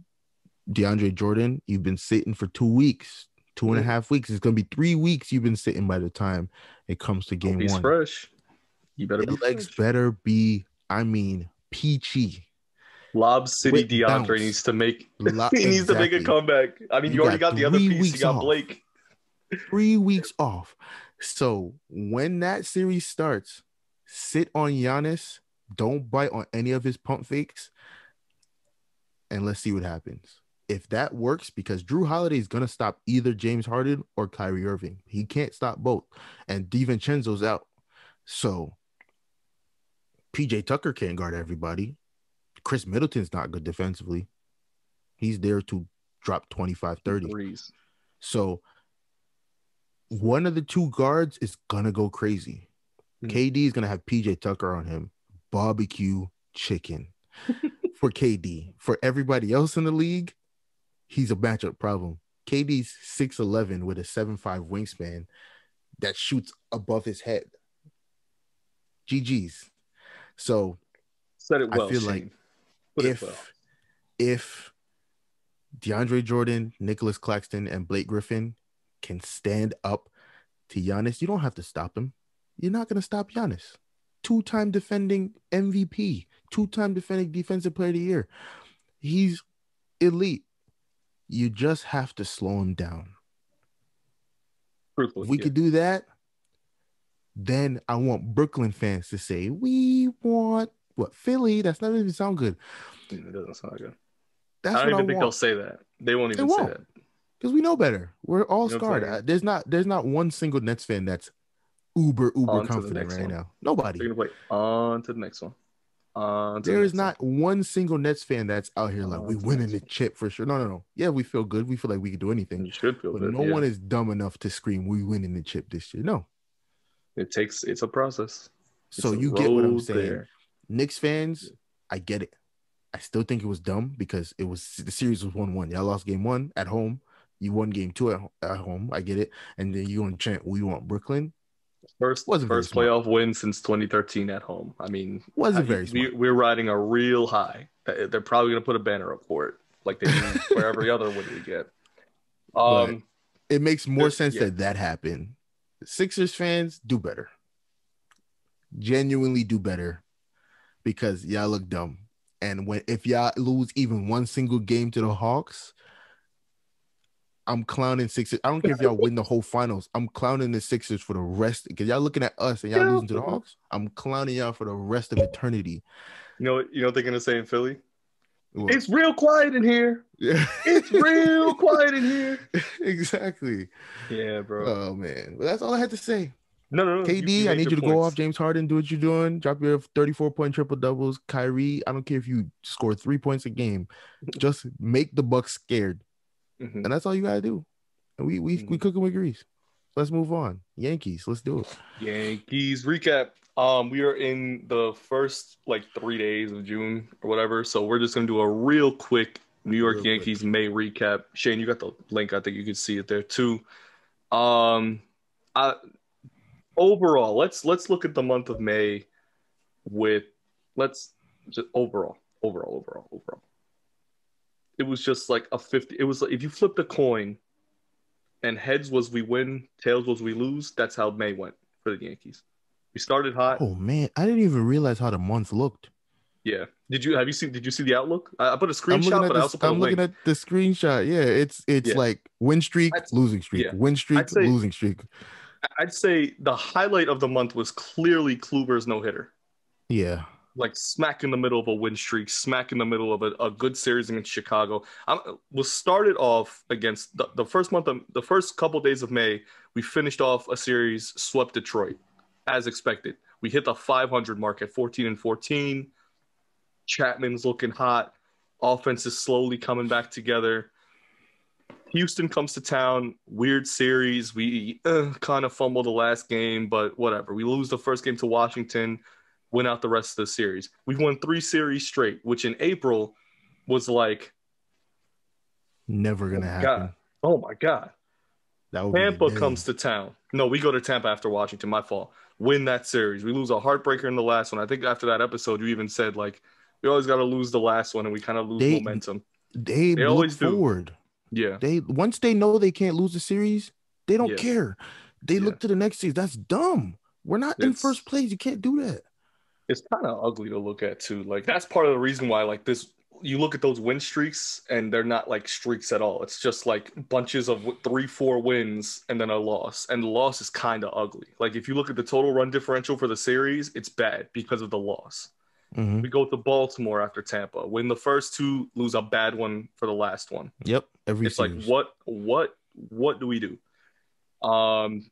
DeAndre Jordan, you've been sitting for two weeks, two and a half weeks. It's gonna be three weeks you've been sitting by the time it comes to game he's one. fresh. You better Your be legs fresh. better be, I mean, peachy. Lob City With DeAndre bounce. needs to make Lo- (laughs) he needs to make a comeback. I mean, you, You already got got the other piece. You got off. Blake. Three weeks off. So when that series starts, sit on Giannis. Don't bite on any of his pump fakes, and let's see what happens. If that works, because Jrue Holiday is gonna stop either James Harden or Kyrie Irving. He can't stop both, and DiVincenzo's out. So PJ Tucker can't guard everybody. Khris Middleton's not good defensively. He's there to drop 25, 30. Threes. So one of the two guards is gonna go crazy. Mhm. KD is gonna have PJ Tucker on him, barbecue chicken (laughs) for KD. For everybody else in the league, he's a matchup problem. KD's 6'11 with a 7'5 wingspan that shoots above his head. GG's. So Said it I feel Shane. like Put if well. if DeAndre Jordan, Nicolas Claxton, and Blake Griffin can stand up to Giannis, you don't have to stop him. You're not gonna stop Giannis. Two-time defending MVP, two-time defending defensive player of the year. He's elite. You just have to slow him down. Truthfully, If we yeah. could do that, then I want Brooklyn fans to say, we want what Philly. That's not even sound good. It doesn't sound good. That's I don't even I think they'll say that. They won't even say won't. that. because we know better. We're all You know scarred. Uh, There's not there's not one single Nets fan that's uber uber On confident right one. now. Nobody. They're gonna play on to the next one. Uh, the There is not one single Nets fan that's out here like we uh, winning the chip for sure. No, no, no. Yeah, we feel good. We feel like we can do anything. You should feel But good. no yeah. one is dumb enough to scream we winning the chip this year. No. It takes. It's a process. So a you get what I'm saying. there. Knicks fans, I get it. I still think it was dumb because it was the series was one one. Y'all lost game one at home. You won game two at, at home. I get it. And then you gonna chant we want Brooklyn. First, Wasn't first playoff win since 2013 at home. I mean, Wasn't I- very smart. We, we're riding a real high. They- They're probably going to put a banner up for it, like they do for (laughs) every other win we get. But- Um, it makes more sense yeah. that that happened. Sixers fans do better. Genuinely do better because y'all look dumb. And when if y'all lose even one single game to the Hawks, I'm clowning Sixers. I don't care if y'all win the whole finals. I'm clowning the Sixers for the rest because y'all looking at us and y'all Yeah. losing to the Hawks. I'm clowning y'all for the rest of eternity. you know, what- you know what they're going to say in Philly? Well, It's real quiet in here. yeah, (laughs) It's real quiet in here. exactly. Yeah, bro. Oh man, but that's all I had to say. no, no, no. KD, you I need you your to go off. James Harden, do what you're doing. Drop your 34 point triple doubles. Kyrie, I don't care if you score three points a game. Just make the Bucks scared, Mhm. and that's all you gotta do. And we we we Mhm. cooking with grease. Let's move on. Yankees, let's do it. Yankees recap. Um, we are in the first like three days of June or whatever, so we're just gonna do a real quick New York Real quick. Yankees May recap. Shane, you got the link. I think you can see it there too. Um, I overall, let's let's look at the month of May with let's just overall, overall, overall, overall. It was just like a fifty. It was like if you flipped a coin, and heads was we win, tails was we lose. That's how May went for the Yankees. We started hot. Oh man, I didn't even realize how the month looked. Yeah. Did you have you seen? Did you see the outlook? I, I put a screenshot, but I this, also put I'm link. looking at the screenshot. Yeah, it's it's Yeah. like win streak, I'd- losing streak, yeah. win streak, say- losing streak. I'd say the highlight of the month was clearly Kluber's no hitter. Yeah, Like smack in the middle of a win streak, smack in the middle of a, a good series against Chicago. I was started off against the, the first month of the first couple days of May. We finished off a series, swept Detroit, as expected. We hit the 500 mark at 14 and 14. Chapman's looking hot. Offense is slowly coming back together. Houston comes to town. Weird series. We uh, kind of fumbled the last game, but whatever. We lose the first game to Washington, win out the rest of the series. We've won three series straight, which in April was like, never gonna Oh, happen. God. oh my God. That Tampa comes to town. No, we go to Tampa after Washington. My fault. Win that series. We lose a heartbreaker in the last one. I think after that episode, you even said like we always got to lose the last one, and we kind of lose They- momentum. They, They look always do. forward. Yeah, They once they know they can't lose the series, they don't Yeah. care. They Yeah. look to the next series. That's dumb. We're not in first place. You can't do that. It's kind of ugly to look at too. Like that's part of the reason why like this you look at those win streaks and they're not like streaks at all. It's just like bunches of three, four wins and then a loss. And the loss is kind of ugly. Like if you look at the total run differential for the series, it's bad because of the loss. Mhm. We go to Baltimore after Tampa. Win the first two, lose a bad one for the last one. Yep. Every It's like what what what do we do? Um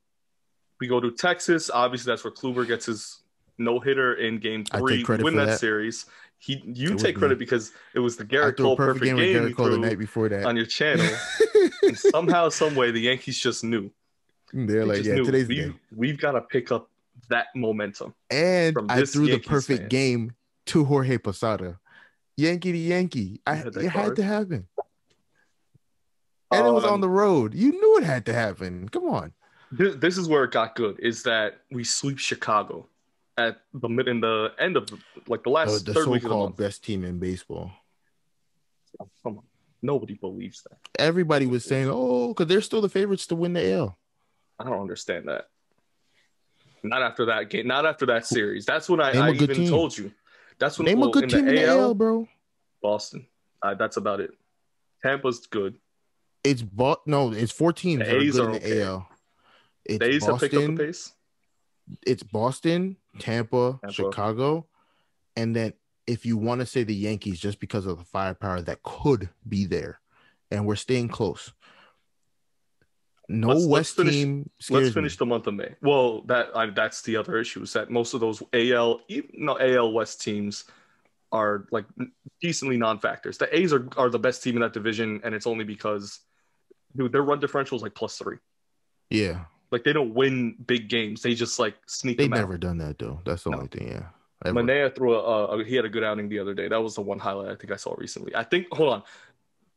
we go to Texas. Obviously, that's where Kluber gets his no hitter in game three. Win that, that. series. He you It take credit because it was the Gerrit Cole perfect, game with game Gerrit Cole the night before that. on your channel. (laughs) and somehow, some way, the Yankees just knew. They're They like, yeah, knew today's the we, day. we've got to pick up that momentum. And I threw the perfect fan. game to Jorge Posada. Yankee to Yankee. I, it had to happen. And it was on Um, the road. You knew it had to happen. Come on. This, this is where it got good. Is that we sweep Chicago at the mid in the end of the, like the The, last the third week of the so-called month. best team in baseball. Come on, nobody believes that. Everybody was saying, "Oh, because they're still the favorites to win the L." I don't understand that. Not after that game. Not after that series. That's when I, I even team. told you. That's when Name well, a good team in the L, bro. Boston. Uh, that's about it. Tampa's good. It's but no, it's four teams The that are good are in the okay. AL. It's The A's have picked up the pace. It's Boston, Tampa, Tampa. Chicago, and then if you want to say the Yankees, just because of the firepower that could be there, and we're staying close. No Let's- let's West finish- team Let's finish me. the month of May. Well, that I, that's the other issue is that most of those AL, even no AL West teams are like decently non-factors. The A's are, are the best team in that division, and it's only because dude, their run differential is like plus three. Yeah, Like they don't win big games; they just like sneak They've never out. done that though. That's the No. only thing. Yeah, Ever. Manaea threw a, a he had a good outing the other day. That was the one highlight I think I saw recently. I think hold on.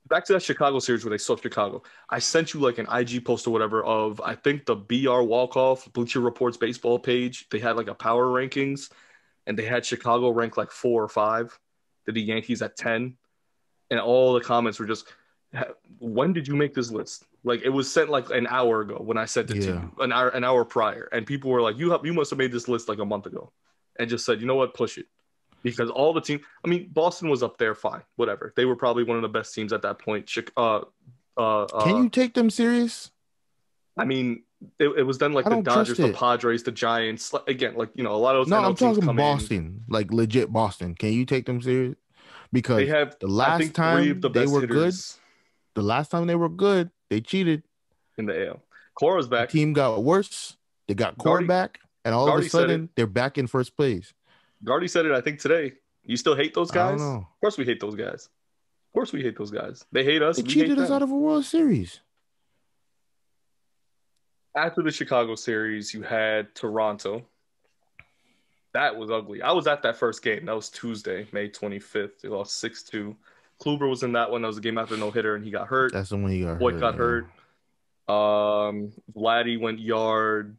Back to that Chicago series where they swept Chicago. I sent you like an IG post or whatever of I think the BR Walkoff Bleacher Reports baseball page. They had like a power rankings, and they had Chicago ranked like four or five. Did the Yankees at ten? And all the comments were just, "When did you make this list?" Like it was sent like an hour ago when I sent it to you, an hour an hour prior, and people were like, "You have you must have made this list like a month ago," and just said, "You know what, push it." because all the team I mean Boston was up there fine whatever they were probably one of the best teams at that point uh uh, uh Can you take them serious? I mean it, it was then like the Dodgers the. Padres the Giants like, again like you know a lot of those No, NL I'm teams talking come in. Boston, like legit Boston. Can you take them serious? Because they have the last time the they were hitters the last time they were good, they cheated. in the AL Cora's The back team got worse. They got Gardy- back, and all of a sudden they're back in first place. Gardy said it I think today you still hate those guys of course we hate those guys of course we hate those guys they hate us They cheated us them. out of a World Series. after the Chicago series, you had Toronto. That was ugly. I was at that first game. That was Tuesday, May 25th. They lost 6 2. Kluber was in that one. That was a game after no hitter, and he got hurt. That's the one he got Boyd hurt. got hurt. Um, Vladdy went yard.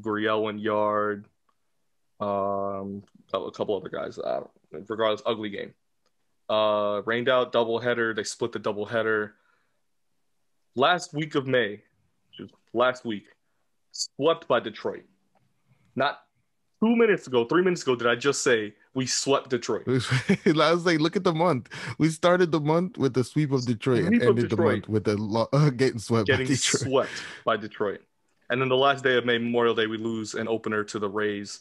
Gurriel went yard. Um, a couple other guys. Uh, regardless, ugly game. Uh, rained out double header. They split the double header. Last week of May, last week, swept by Detroit. Not two minutes ago, three minutes ago, did I just say we swept Detroit? (laughs) I was like, look at the month. We started the month with the sweep of Detroit Sweep and ended the month with the lo- uh, (laughs) getting swept Getting by Detroit. (laughs) swept by Detroit. And then the last day of May, Memorial Day, we lose an opener to the Rays.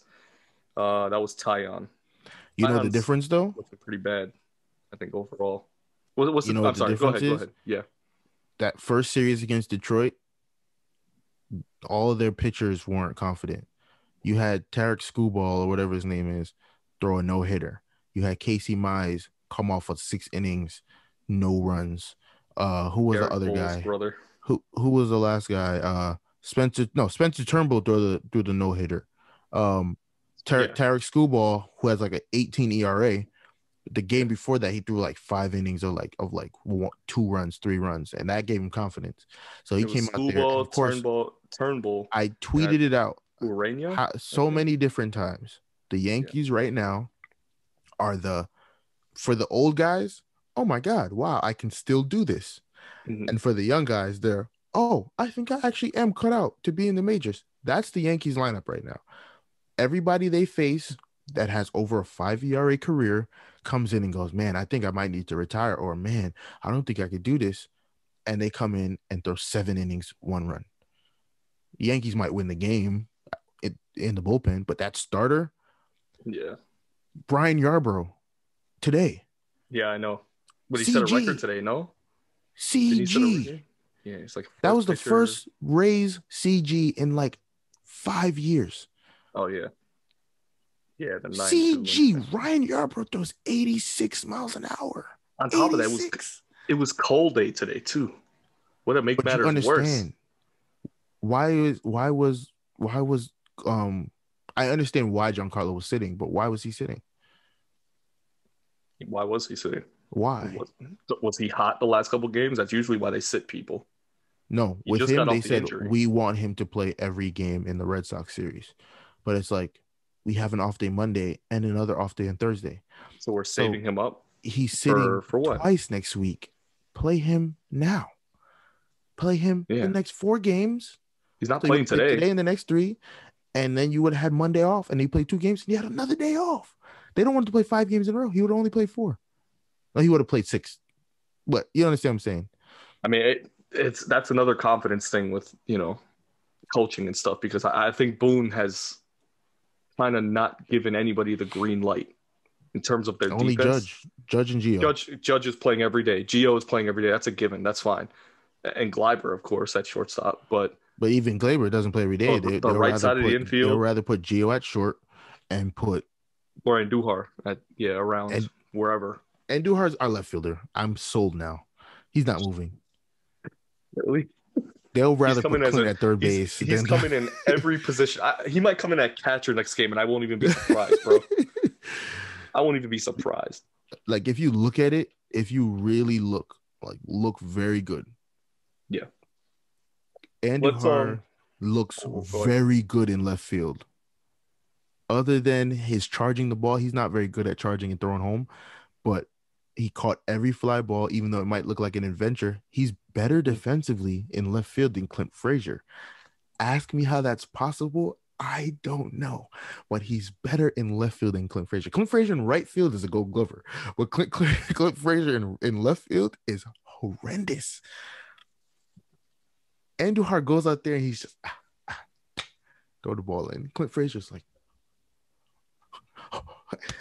Uh, that was Tyon. You know the difference though? Looking pretty bad, I think overall. What, what's You the, know I'm the sorry. Go ahead. difference Go ahead. Yeah. That first series against Detroit, all of their pitchers weren't confident. You had Tarik Skubal or whatever his name is throw a no hitter. You had Casey Mize come off of six innings, no runs. Uh, who was Gerrit the other Cole's guy? Brother. who who was the last guy? Uh Spencer no Spencer Turnbull threw the threw the no hitter. Um Tar- Yeah. Tarik Skubal, who has like an 18 ERA, the game before that he threw like five innings of like of like one, two runs, three runs, and that gave him confidence. So he It came out there. Of course, Turnbull, Turnbull, I tweeted it out Urania. how, so Okay. many different times. The Yankees right now are the for the old guys. Oh my God! Wow, I can still do this. Mhm. And for the young guys, they're, oh, I think I actually am cut out to be in the majors. That's the Yankees lineup right now. Everybody they face that has over a five ERA career comes in and goes, Man, I think I might need to retire, or man, I don't think I could do this. And they come in and throw seven innings, one run. The Yankees might win the game in the bullpen, but that starter, Yeah. Ryan Yarbrough, today, Yeah, I know. But he set a record today, no? Didn't he set a CG. Yeah, it's like That was the first Rays CG in like five years. Oh yeah. Yeah, the. CG Ryan Yarbrough throws 86 miles an hour. On top of that, it was it was cold day today too. What it make But matters worse? why is why was why was um I understand why Giancarlo was sitting, but why was he sitting? Why was he sitting? Why? Was, was he hot the last couple games? That's usually why they sit people. No, He with him they the said injury. we want him to play every game in the Red Sox series. But it's like we have an off day Monday and another off day on Thursday. So we're saving him up. He's sitting For- for what? twice next week. Play him now. Play him Yeah. the next four games. He's not So playing today. today and the next three, and then you would have had Monday off, and he played two games, and he had another day off. They don't want to play five games in a row. He would only play four. No, he would have played six. But you understand what I'm saying? I mean, it, it's that's another confidence thing with you know coaching and stuff because I, I think Boone has kind of not given anybody the green light in terms of their only defense. Judge, Judge and Gio. Judge Judge is playing every day. Gio is playing every day. That's a given. That's fine. And Gleiber, of course, at shortstop. But But even Gleiber doesn't play every day. Oh, They, the right rather side of the put- infield. They'll rather put Gio at short and put Brian Duhar at yeah around And- wherever. and Duhar's our left fielder. I'm sold now. He's not moving. Really? They'll rather put Clint a- at third base. he's coming in every (laughs) position. I, he might come in at catcher next game, and I won't even be surprised, bro. (laughs) I won't even be surprised. like if you look at it, if you really look, like look very good. Let's, um, looks oh, very good in left field. Other than his charging the ball, he's not very good at charging and throwing home, but he caught every fly ball, even though it might look like an adventure. He's better defensively in left field than Clint Frazier. Ask me how that's possible. I don't know, but he's better in left field than Clint Frazier. Clint Frazier in right field is a gold glover, but Clint, Clint, (laughs) Clint Frazier in, in left field is horrendous. Andujar goes out there and he's just ah, ah, throw the ball in. Clint Frazier's like, (laughs)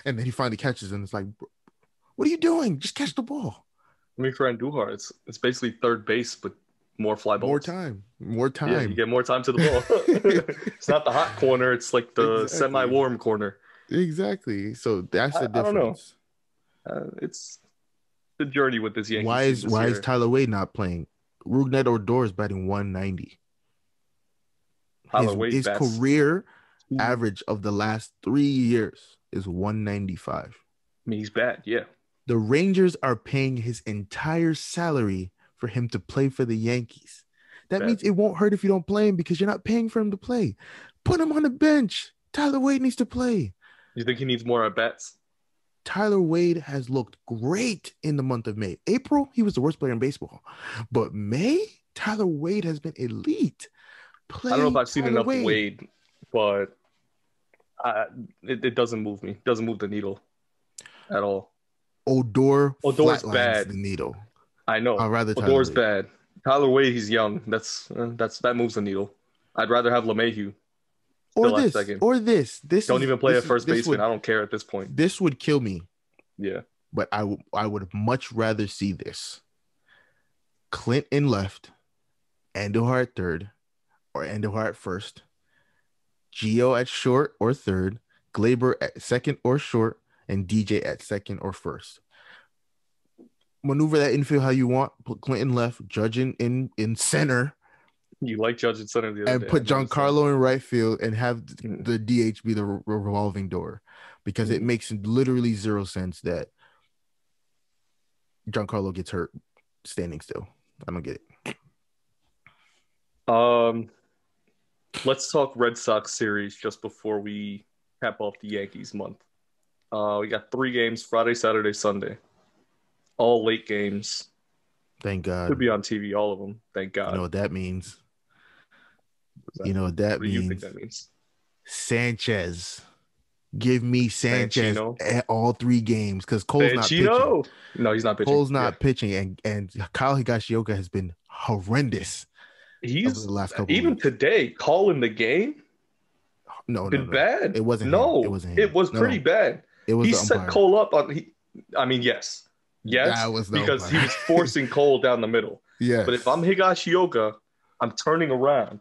and then he finally catches and it's like, what are you doing? Just catch the ball. I mean, for Andujar, it's it's basically third base, but more fly balls. More time, more time. Yeah, you get more time to the ball. (laughs) (laughs) it's not the hot corner; it's like the Exactly. semi-warm corner. exactly. So that's I- the I don't know. difference. Uh, it's the journey with this Yankees. Why is why year. is Tyler Wade not playing? Rougned Odor is batting 190. Tyler his his career average of the last three years is 195. mean, he's bad. Yeah, The Rangers are paying his entire salary for him to play for the Yankees. That Bad. means it won't hurt if you don't play him because you're not paying for him to play. Put him on the bench. Tyler Wade needs to play. you think he needs more at bats? Tyler Wade has looked great in the month of May. April, he was the worst player in baseball. But May, Tyler Wade has been elite. Play I don't know if I've seen Tyler enough Wade, but I, it, it doesn't move me. It doesn't move the needle at all. Odor Odor's bad. the needle. I know. I'd rather Tyler Odor's Wade. bad. Tyler Wade, he's young. That's uh, that's that moves the needle. I'd rather have LeMahieu. Or this, second. or this. This Don't is- even play is- first baseman. Would, I don't care at this point. this would kill me, Yeah. but I w- I would much rather see this. Clint in left, Andujar at third, or Andujar at first, Gio at short or third, Gleiber at second or short, and DJ at second or first. Maneuver that infield how you want. Put Clinton left, Judge in in, in center, You like Judge and Center the other and day. put. Giancarlo in right field and have Mm. the DH be the re- revolving door because it Mm. makes literally zero sense that Giancarlo gets hurt standing still. I don't get it. Um, let's talk Red Sox series just before we cap off the Yankees month. Uh, we got three games: Friday, Saturday, Sunday. All late games. Thank God. Could be on TV. All of them. Thank God. you know what that means. That? You know what that what do you think means. that means? Sanchez Give me Sanchez at all three games because Cole's not pitching. No, he's not pitching. Cole's not Yeah. pitching, and and Kyle Higashioka has been horrendous. He's the last couple even weeks. today calling the game No, no, been no. bad. It wasn't. No, him. it wasn't. Him. it was No, pretty bad. It was He set. Cole up on. He, I mean, yes, yes, That was because he was forcing Cole down the middle. (laughs) Yeah, But if I'm Higashioka, I'm turning around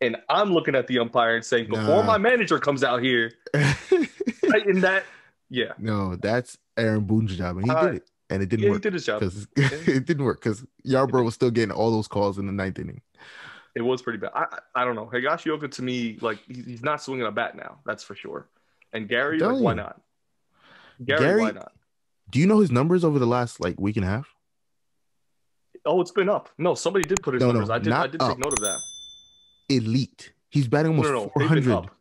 and I'm looking at the umpire and saying, before Nah. my manager comes out here, (laughs) in that, yeah, no, that's Aaron Boone's job, and he Uh, did it, and it didn't yeah, he work did his job. because (laughs) it didn't work because Yarbrough was still getting all those calls in the ninth inning. It was pretty bad. I, I don't know. Higashioka to me, like he- he's not swinging a bat now. That's for sure. And Gary, like, why not? Gary, Gary- why not? Do you know his numbers over the last like week and a half? Oh, it's been up. No, somebody did put his No, no, numbers. I did. I did take up. note of that. Elite. He's batting almost no, no. four They've been hundred up.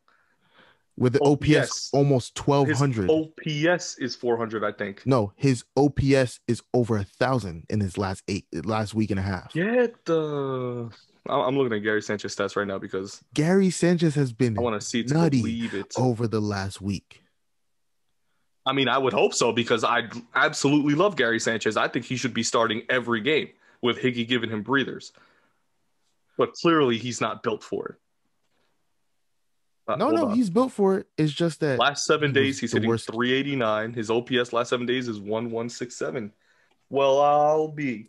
with the Oh, OPS almost 1200. His. OPS is 400, I think. No, his OPS is over a thousand in his last eight last week and a half. Get the. Uh, I'm I'm looking at Gary Sanchez stats right now because Gary Sanchez has been I want to see to Nutty. believe it. over the last week. I mean, I would hope so because I absolutely love Gary Sanchez. I think he should be starting every game with Higgy giving him breathers. But clearly, he's not built for it. Uh, No, no, on. he's built for it. It's just that last seven he days he's hitting worst. 389. His OPS last seven days is 1167. Well, I'll be.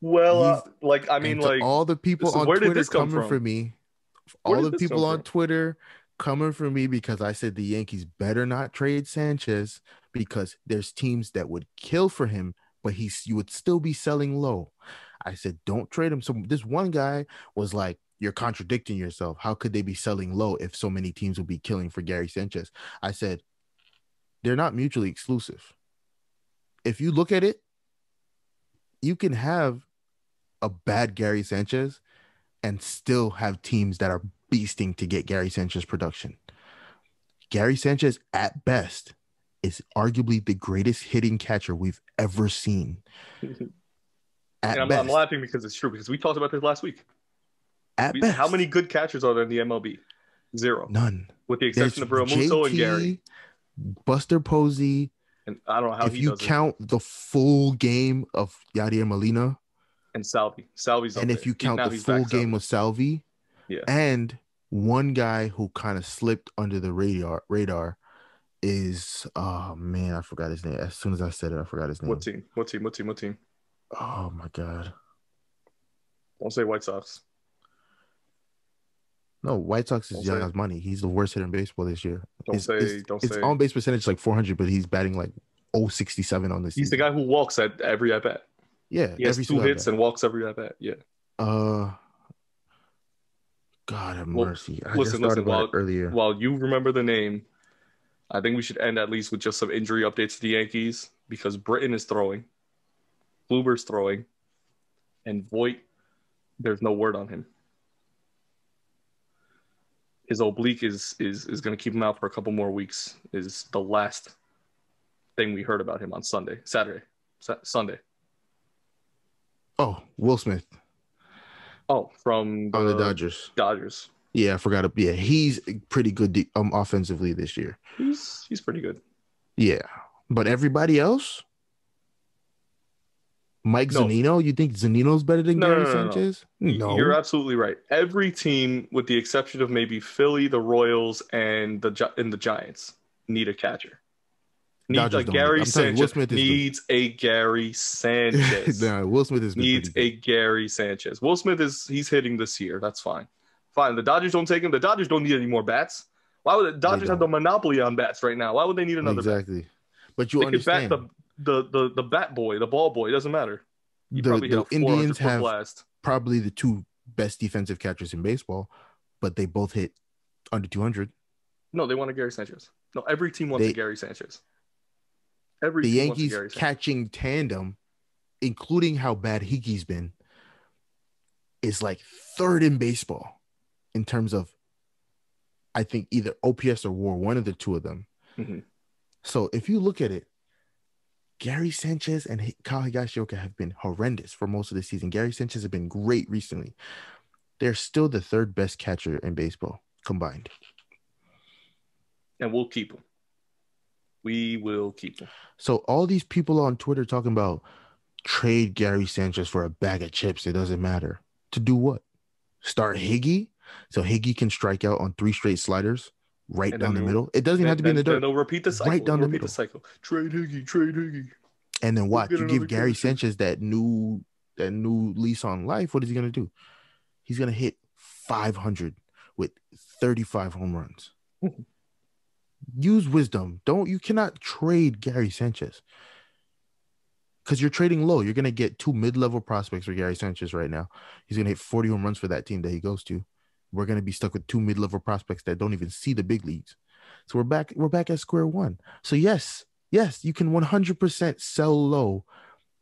Well, uh, like I mean, like all the people on where did Twitter this come coming from? for me, all the people on? Twitter coming for me because I said the Yankees better not trade Sanchez because there's teams that would kill for him, but he's you would still be selling low. I said don't trade him. So this one guy was like, "You're contradicting yourself. How could they be selling low if so many teams would be killing for Gary Sanchez?" I said, "They're not mutually exclusive. If you look at it, you can have a bad Gary Sanchez and still have teams that are beasting to get Gary Sanchez production. Gary Sanchez, at best, is arguably the greatest hitting catcher we've ever seen. (laughs) At and I'm, best, I'm laughing because it's true because we talked about this last week. at We- best, How many good catchers are there in the MLB? Zero, None. with the There's exception of Realmuto and Gary. Buster Posey. And I don't know how if he you does it. count the full game of Yadier Molina, And Salvi, Salvi's up and if there. you count the full game Salvi. with Salvi, Yeah. and one guy who kind of slipped under the radar radar is oh man, I forgot his name. As soon as I said it, I forgot his name. What team? What team? What team? What team? Oh my god. Don't say White Sox. No, White Sox is as money. He's the worst hitter in baseball this year. Don't His- say. his- don't His say. on base percentage is like 400, but he's batting like 067 on this. He's the guy who walks at every at bat. Yeah, He has two hits and walks every at bat. Yeah. uh, God have Well, mercy. I listen, listen, about it while- earlier. While you remember the name, I think we should end at least with just some injury updates to the Yankees because Britton is throwing, Kluber's throwing, and Voit, there's no word on him. His oblique is is is going to keep him out for a couple more weeks. Is the last thing we heard about him on Sunday, Saturday, Sa- Sunday. oh, Will Smith Oh, from on the Dodgers. Dodgers. Yeah, I forgot. To, yeah, he's pretty good de- um offensively this year. He's he's pretty good. Yeah, but everybody else, Mike No. Zanino. You think Zunino's better than No, Gary no, no, no, no. Sanchez? No, You're absolutely right. Every team, with the exception of maybe Philly, the Royals, and the and the Giants, need a catcher. Needs a Gary need- you, Will Sanchez. Smith good. Needs a Gary (laughs) Sanchez. nah, Will Smith is needs a Gary Sanchez. Will Smith is he's hitting this year. That's fine. Fine. The Dodgers don't take him. The Dodgers don't need any more bats. Why would the Dodgers have the monopoly on bats right now? Why would they need another bat? exactly. But you They could back understand the, the the the bat boy, the ball boy. It doesn't matter. He the, probably the Indians have blast. probably the two best defensive catchers in baseball, but they both hit under 200. No, they want a Gary Sanchez. No, every team wants They- a Gary Sanchez. Every The team wants a Yankees catching tandem, including how bad Higgy's been, is like third in baseball in terms of, I think, either OPS or WAR, one of the two of them. Mhm. So if you look at it, Gary Sanchez and Kyle Higashioka have been horrendous for most of the season. Gary Sanchez has been great recently. They're still the third best catcher in baseball combined. and we'll keep them. We will keep them. So all these people on Twitter talking about trade Gary Sanchez for a bag of chips. It doesn't matter. To do what? Start Higgy so Higgy can strike out on three straight sliders right And down the middle. It doesn't even have to be in the dirt. they'll repeat the cycle. Right down the repeat middle. the cycle. Trade Higgy, trade Higgy. And then what? You give Gary. Sanchez that new that new lease on life. What is he gonna do? He's gonna hit 500 with 35 home runs. (laughs) Use wisdom. Don't you cannot trade Gary Sanchez because you're trading low. You're gonna get two mid-level prospects for Gary Sanchez right now. He's gonna hit 40 home runs for that team that he goes to. We're gonna be stuck with two mid-level prospects that don't even see the big leagues. So we're back. We're back at square one. So yes, yes, you can 100% sell low,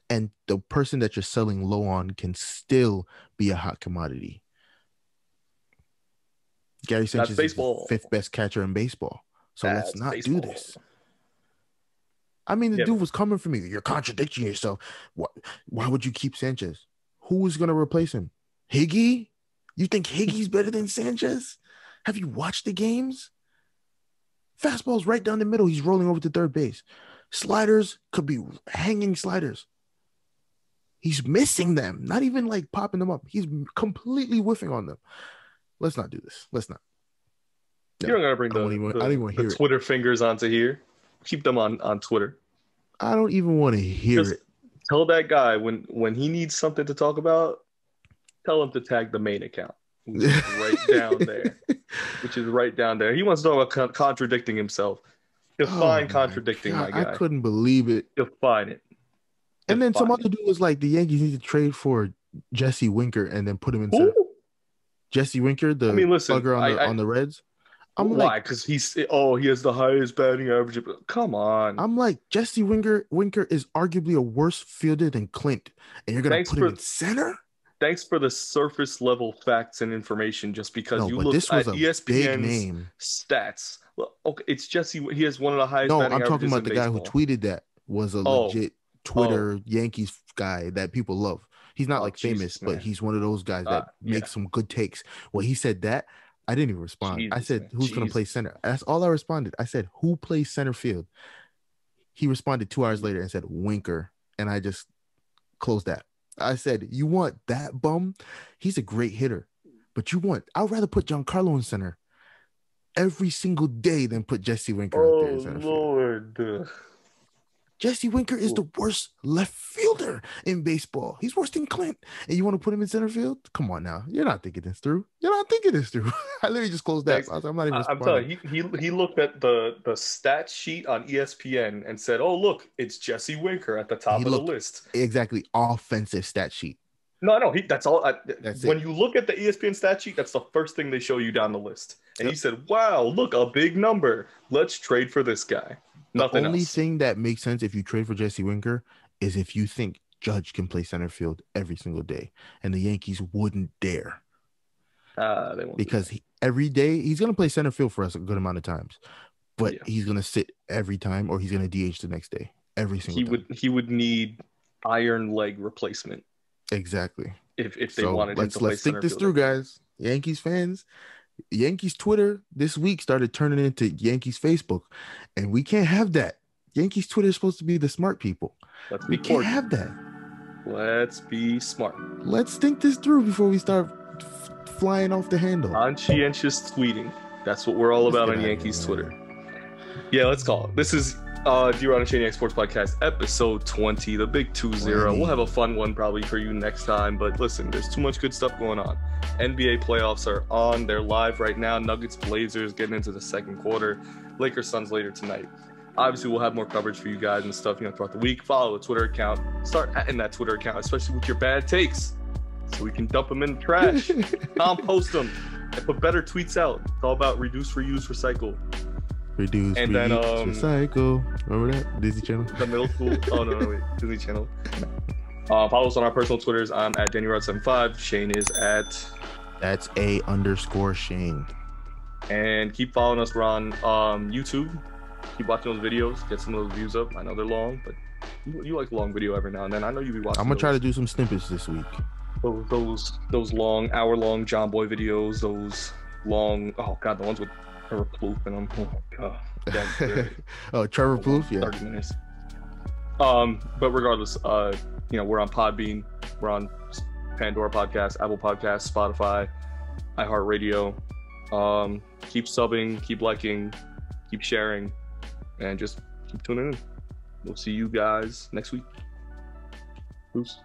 and the person that you're selling low on can still be a hot commodity. Gary Sanchez is the fifth best catcher in baseball. So let's not baseball. do this. I mean, the Yeah. dude was coming for me. You're contradicting yourself. What? Why would you keep Sanchez? Who is going to replace him? Higgy? You think Higgy's better than Sanchez? Have you watched the games? Fastball's right down the middle. He's rolling over to third base. Sliders could be hanging sliders. He's missing them, not even like popping them up. He's completely whiffing on them. Let's not do this. Let's not. You're not gonna bring the, even- the, I don't even wanna the hear it. Twitter fingers onto here. Keep them on on Twitter. I don't even want to hear Just it. tell that guy when when he needs something to talk about, tell him to tag the main account, which is (laughs) right down there, which is right down there. He wants to talk about con- contradicting himself. He'll Oh contradicting God, my guy. I couldn't believe it. He'll find it. And then some find other dude was like, the Yankees need to trade for Jesse Winker and then put him in Jesse Winker, the I mean, listen, bugger on the I- I- on the Reds. I'm Why? like, Because he's oh he has the highest batting average. Come on. I'm like, Jesse Winker Winker is arguably a worse fielder than Clint, and you're gonna Thanks put for- him in center. Thanks for the surface level facts and information. Just because No, you look at a ESPN's stats. Okay, it's Jesse. He has one of the highest. No, I'm talking about the guy who tweeted that was a Oh. legit Twitter Yankees guy that people love. He's not Oh, like famous, Jesus, but he's one of those guys that Uh, yeah. makes some good takes. When he said that, I didn't even respond. I said, man. "Who's going to play center?" That's all I responded. I said, "Who plays center field?" He responded two hours later and said, "Winker," and I just closed that. I said, "You want that bum? He's a great hitter, but you want? I'd rather put Giancarlo in center every single day than put Jesse Winker out there in Oh center field." Jesse Winker is the worst left fielder in baseball. He's worse than Clint. And you want to put him in center field? Come on now. You're not thinking this through. You're not thinking this through. (laughs) I literally just closed that. I I'm not even I'm telling you, he, he he looked at the the stat sheet on ESPN and said, "Oh look, it's Jesse Winker at the top He of the list." Exactly. Offensive stat sheet. No, no, he, that's all. I, That's when it. you look at the ESPN stat sheet, that's the first thing they show you down the list. And Yep. he said, "Wow, look, a big number. Let's trade for this guy." Nothing the only else. thing that makes sense if you trade for Jesse Winker is if you think Judge can play center field every single day. And the Yankees wouldn't dare ah, they won't because he, every day he's going to play center field for us a good amount of times. But Yeah. he's going to sit every time or he's going to DH the next day. Every single he time. would he would need iron leg replacement Exactly. if if they so wanted let's to let's think this field. through, guys. Yankees fans, Yankees Twitter this week started turning into Yankees Facebook, and we can't have that. Yankees Twitter is supposed to be the smart people. Let's We be can't have that. Let's be smart. Let's think this through before we start f- flying off the handle. Conscientious tweeting. That's what we're all about on Yankees. Twitter. Yeah, let's call it. This is uh D-Rod and Shaniac Sports Podcast, episode 20, the big 2-0. 20. We'll have a fun one probably for you next time, but listen, there's too much good stuff going on. NBA playoffs are on. They're live right now. Nuggets, Blazers getting into the second quarter. Lakers, Suns later tonight. Obviously, we'll have more coverage for you guys and stuff, you know, throughout the week. Follow the Twitter account. Start in that Twitter account, especially with your bad takes, so we can dump them in the trash (laughs) compost them and put better tweets out. It's all about reduce, reuse, recycle. Reduce, And then, um, recycle. Remember that Disney Channel? The middle school. oh no, no, wait, (laughs) Disney Channel. Uh, follow us on our personal Twitters. I'm at DannyRod75. Shane is at, That's a underscore Shane. and keep following us. We're on um, YouTube. Keep watching those videos. Get some of those views up. I know they're long, but you, you like long video every now and then. I know you be watching. I'm gonna try to do some snippets this week. those those those long hour long John Boy videos. Those long oh god the ones with Trevor Plouffe and I'm oh my god. Yeah, oh, Trevor Plouffe, yeah. 30 minutes. Um, but regardless, uh, you know, we're on Podbean, we're on Pandora Podcast, Apple Podcast, Spotify, iHeartRadio. Um, keep subbing, keep liking, keep sharing, and just keep tuning in. We'll see you guys next week. Peace.